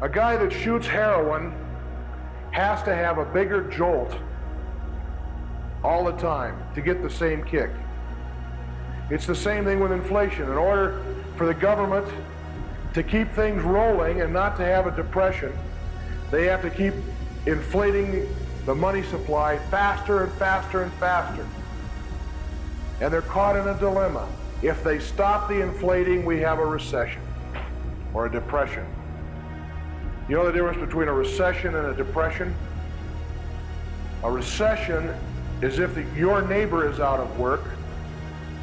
A guy that shoots heroin has to have a bigger jolt all the time to get the same kick. It's the same thing with inflation. In order for the government to keep things rolling and not to have a depression, they have to keep inflating the money supply faster and faster and faster. And they're caught in a dilemma. If they stop the inflating, we have a recession or a depression. You know the difference between a recession and a depression? A recession is if the, your neighbor is out of work.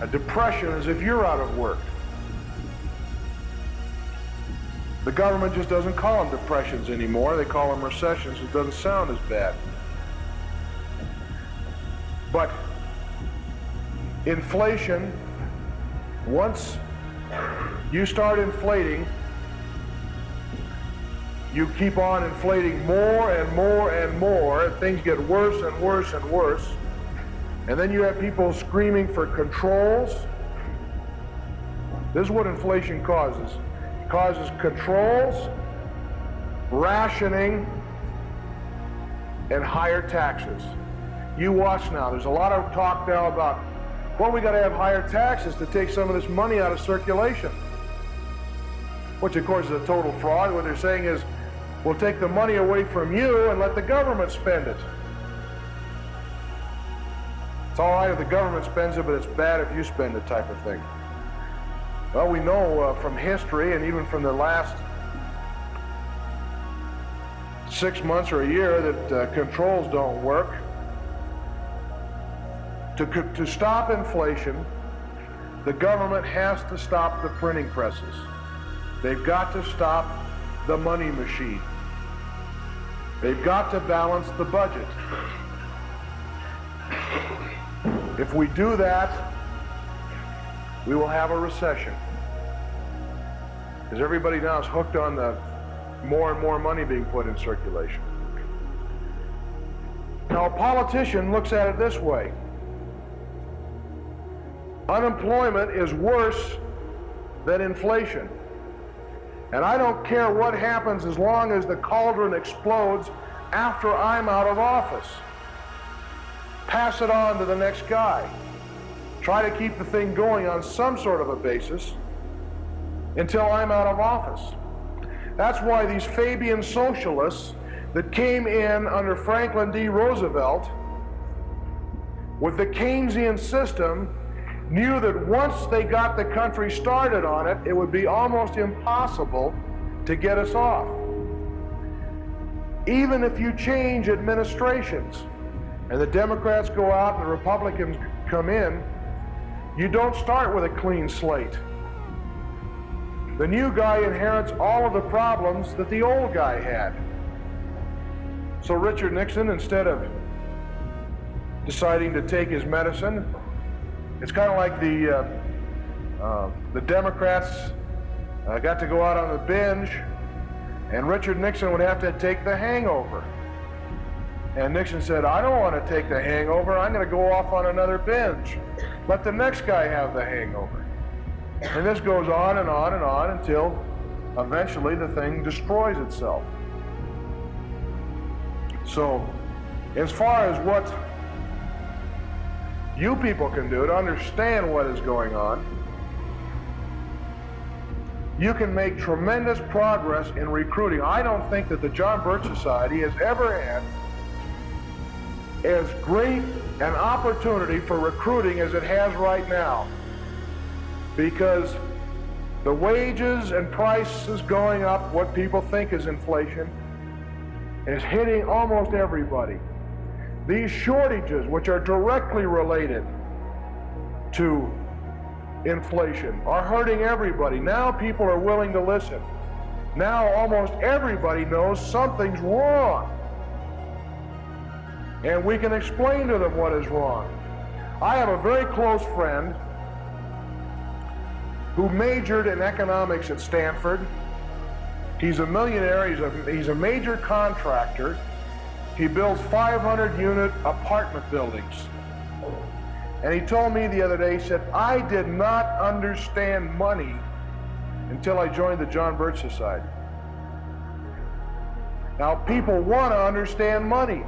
A depression is if you're out of work. The government just doesn't call them depressions anymore. They call them recessions. It doesn't sound as bad. But inflation, once you start inflating, you keep on inflating more and more and more, and things get worse and worse and worse. And then you have people screaming for controls. This is what inflation causes. Causes controls, rationing, and higher taxes. You watch now. There's a lot of talk now about, well, we got to have higher taxes to take some of this money out of circulation. Which, of course, is a total fraud. What they're saying is, we'll take the money away from you and let the government spend it. It's all right if the government spends it, but it's bad if you spend it type of thing. Well, we know uh, from history and even from the last six months or a year that uh, controls don't work. To, to stop inflation, the government has to stop the printing presses. They've got to stop the money machine. They've got to balance the budget. If we do that, we will have a recession. Because everybody now is hooked on the more and more money being put in circulation. Now, a politician looks at it this way. Unemployment is worse than inflation. And I don't care what happens as long as the cauldron explodes after I'm out of office. Pass it on to the next guy. Try to keep the thing going on some sort of a basis until I'm out of office. That's why these Fabian socialists that came in under Franklin D. Roosevelt with the Keynesian system knew that once they got the country started on it, it would be almost impossible to get us off. Even if you change administrations and the Democrats go out and the Republicans come in, you don't start with a clean slate. The new guy inherits all of the problems that the old guy had. So Richard Nixon, instead of deciding to take his medicine it's kind of like the uh, uh, the Democrats uh, got to go out on the binge, and Richard Nixon would have to take the hangover. And Nixon said, I don't want to take the hangover. I'm going to go off on another binge. Let the next guy have the hangover. And this goes on and on and on until eventually the thing destroys itself. So, as far as what you people can do to understand what is going on, you can make tremendous progress in recruiting. I don't think that the John Birch Society has ever had as great an opportunity for recruiting as it has right now. Because the wages and prices going up, what people think is inflation, is hitting almost everybody. These shortages, which are directly related to inflation, are hurting everybody. Now people are willing to listen. Now almost everybody knows something's wrong. And we can explain to them what is wrong. I have a very close friend who majored in economics at Stanford. He's a millionaire, he's a, he's a major contractor. He builds 500 unit apartment buildings. And he told me the other day, he said, I did not understand money until I joined the John Birch Society. Now, people want to understand money.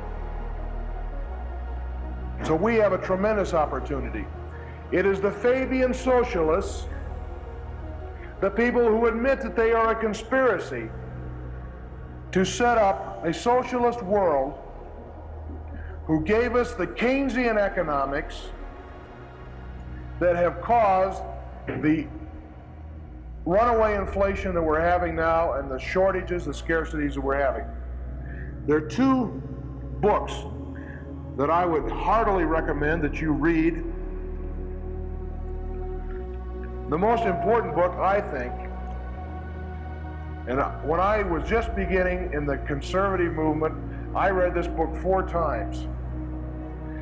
So we have a tremendous opportunity. It is the Fabian socialists, the people who admit that they are a conspiracy, to set up a socialist world who gave us the Keynesian economics that have caused the runaway inflation that we're having now and the shortages, the scarcities that we're having. There are two books that I would heartily recommend that you read. The most important book, I think, and when I was just beginning in the conservative movement, I read this book four times.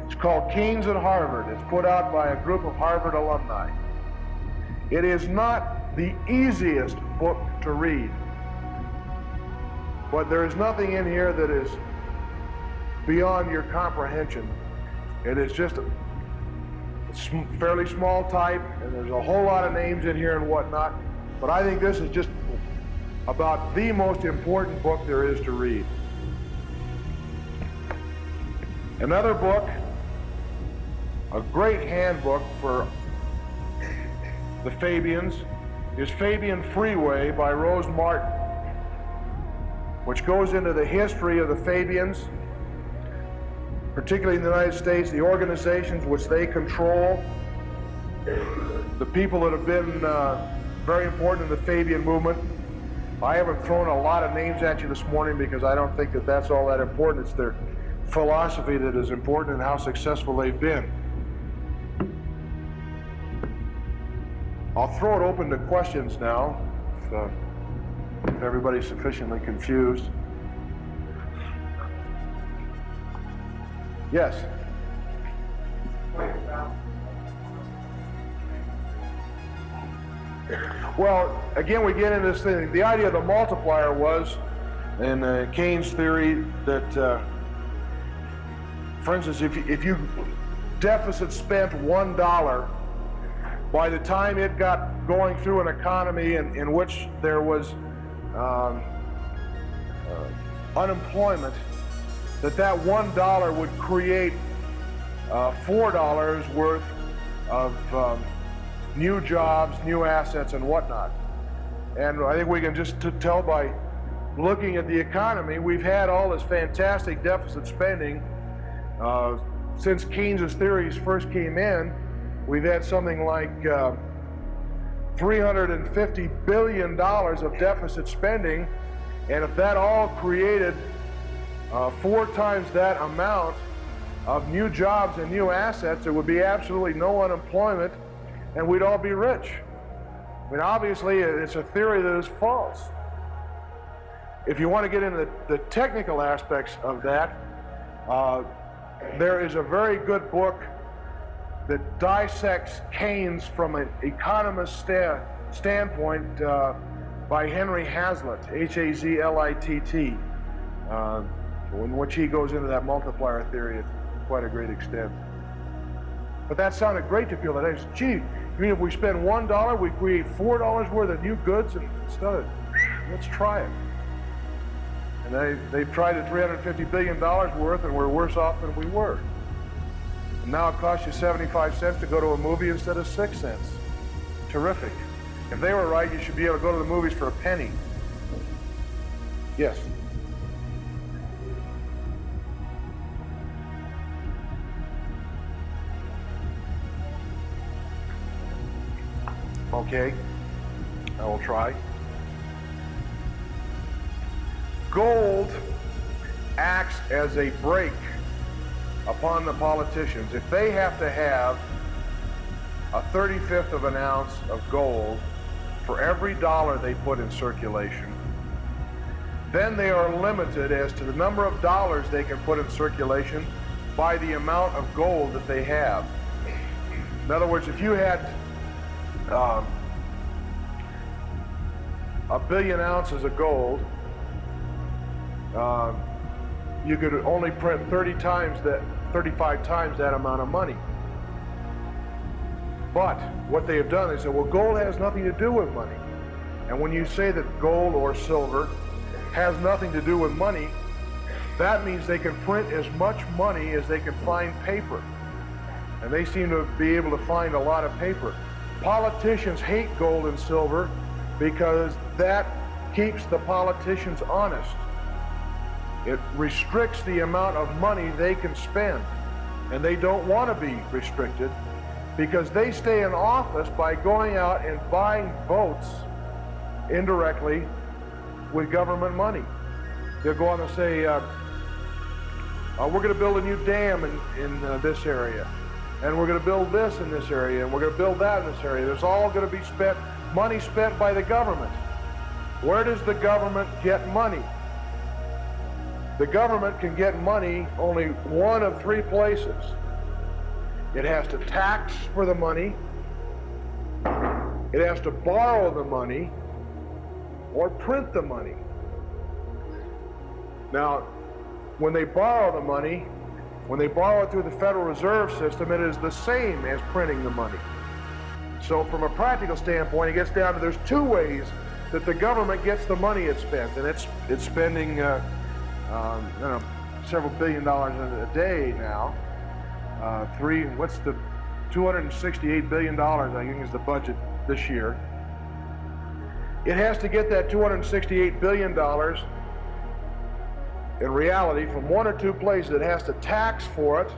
It's called Keynes at Harvard. It's put out by a group of Harvard alumni. It is not the easiest book to read, but there is nothing in here that is beyond your comprehension. It is just a fairly small type, and there's a whole lot of names in here and whatnot. But I think this is just about the most important book there is to read. Another book, a great handbook for the Fabians, is Fabian Freeway by Rose Martin, which goes into the history of the Fabians. Particularly in the United States, the organizations which they control, the people that have been uh, very important in the Fabian movement. I haven't thrown a lot of names at you this morning because I don't think that that's all that important. It's their philosophy that is important and how successful they've been. I'll throw it open to questions now, if, uh, if everybody's sufficiently confused. Yes? Well, again, we get into this thing. The idea of the multiplier was, in uh, Keynes' theory, that, uh, for instance, if you, if you deficit spent one dollar, by the time it got going through an economy in, in which there was um, uh, unemployment, that that one dollar would create uh, four dollars worth of um, new jobs, new assets, and whatnot. And I think we can just tell by looking at the economy, we've had all this fantastic deficit spending uh, since Keynes's theories first came in. We've had something like uh, 350 billion dollars of deficit spending, and if that all created uh, four times that amount of new jobs and new assets, there would be absolutely no unemployment and we'd all be rich. I mean, obviously, it's a theory that is false. If you want to get into the, the technical aspects of that, uh, there is a very good book that dissects Keynes from an economist sta- standpoint uh, by Henry Hazlitt, H A Z L I T T, which he goes into that multiplier theory to quite a great extent. But that sounded great to people that day. Gee, I mean, if we spend one dollar, we create four dollars worth of new goods and stuff. Let's try it. And they, they've tried it $350 billion worth, and we're worse off than we were. And now it costs you 75 cents to go to a movie instead of 6 cents. Terrific. If they were right, you should be able to go to the movies for a penny. Yes. Okay, I will try. Gold acts as a brake upon the politicians. If they have to have a 35th of an ounce of gold for every dollar they put in circulation, then they are limited as to the number of dollars they can put in circulation by the amount of gold that they have. In other words, if you had um, a billion ounces of gold, uh, you could only print 30 times that, 35 times that amount of money. But what they have done, they said, well, gold has nothing to do with money. And when you say that gold or silver has nothing to do with money, that means they can print as much money as they can find paper. And they seem to be able to find a lot of paper. Politicians hate gold and silver because that keeps the politicians honest. It restricts the amount of money they can spend. And they don't want to be restricted because they stay in office by going out and buying votes indirectly with government money. They'll go on and say, uh, uh, we're going to build a new dam in, in uh, this area and we're going to build this in this area, and we're going to build that in this area. There's all going to be spent, money spent by the government. Where does the government get money? The government can get money only one of three places. It has to tax for the money, it has to borrow the money, or print the money. Now, when they borrow the money, when they borrow it through the Federal Reserve System, it is the same as printing the money. So from a practical standpoint, it gets down to there's two ways that the government gets the money it spends, and it's it's spending uh, um, you know, several billion dollars a day now. Uh, three, what's the 268 billion dollars? I think is the budget this year. It has to get that 268 billion dollars in reality, from one or two places, it has to tax for it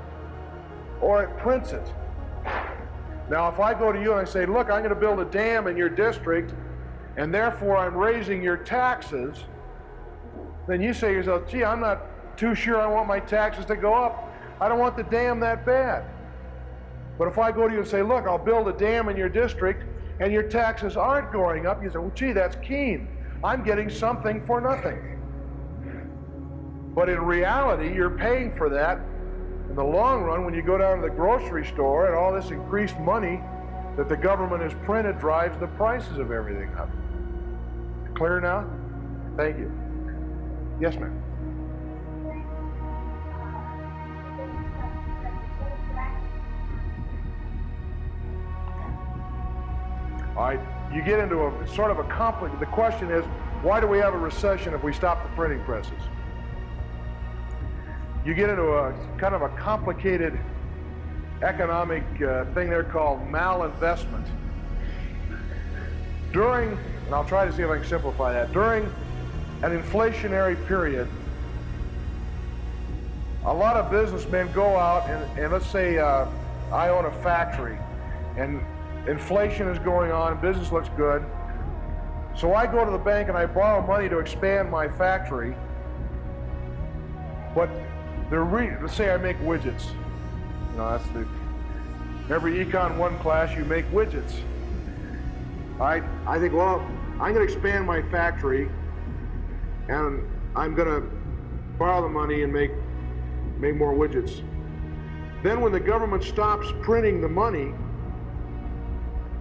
or it prints it. Now, if I go to you and I say, look, I'm going to build a dam in your district, and therefore I'm raising your taxes, then you say to yourself, gee, I'm not too sure I want my taxes to go up. I don't want the dam that bad. But if I go to you and say, look, I'll build a dam in your district, and your taxes aren't going up, you say, well, gee, that's keen. I'm getting something for nothing. But in reality, you're paying for that in the long run when you go down to the grocery store and all this increased money that the government has printed drives the prices of everything up. Clear now? Thank you. Yes, ma'am. All right, you get into a sort of a complex. The question is, why do we have a recession if we stop the printing presses? You get into a kind of a complicated economic uh, thing there called malinvestment. During, and I'll try to see if I can simplify that, during an inflationary period, a lot of businessmen go out and, and let's say uh, I own a factory and inflation is going on, business looks good. So I go to the bank and I borrow money to expand my factory. But re- let's say I make widgets. You know, that's the every Econ One class you make widgets. I I think well I'm going to expand my factory, and I'm going to borrow the money and make make more widgets. Then when the government stops printing the money,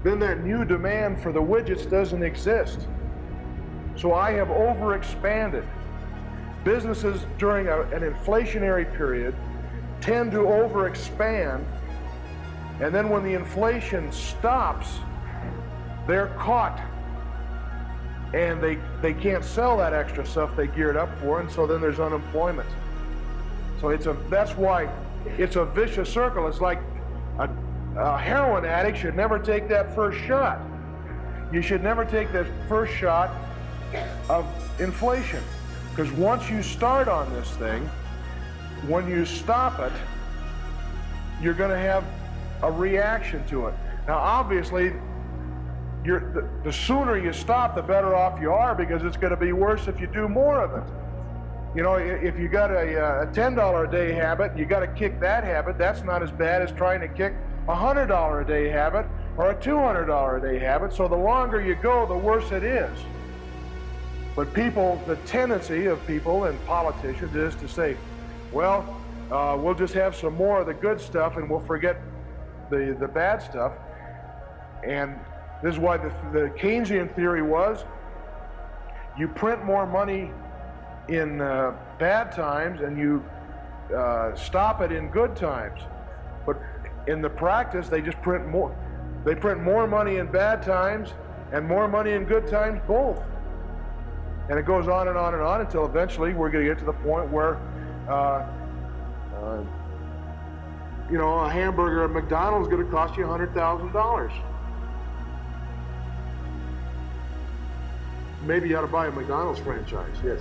then that new demand for the widgets doesn't exist. So I have overexpanded. Businesses during a, an inflationary period tend to overexpand, and then when the inflation stops, they're caught and they, they can't sell that extra stuff they geared up for, and so then there's unemployment. So it's a that's why it's a vicious circle. It's like a a heroin addict should never take that first shot. You should never take that first shot of inflation. Because once you start on this thing, when you stop it, you're going to have a reaction to it. Now, obviously, the, the sooner you stop, the better off you are because it's going to be worse if you do more of it. You know, if you got a, uh, a $10 a day habit, you got to kick that habit. That's not as bad as trying to kick a $100 a day habit or a $200 a day habit. So the longer you go, the worse it is. But people, the tendency of people and politicians is to say, well, uh, we'll just have some more of the good stuff and we'll forget the, the bad stuff. And this is why the, the Keynesian theory was you print more money in uh, bad times and you uh, stop it in good times. But in the practice, they just print more. They print more money in bad times and more money in good times, both. And it goes on and on and on until eventually we're going to get to the point where, uh, uh, you know, a hamburger at McDonald's is going to cost you $100,000. Maybe you ought to buy a McDonald's franchise, yes.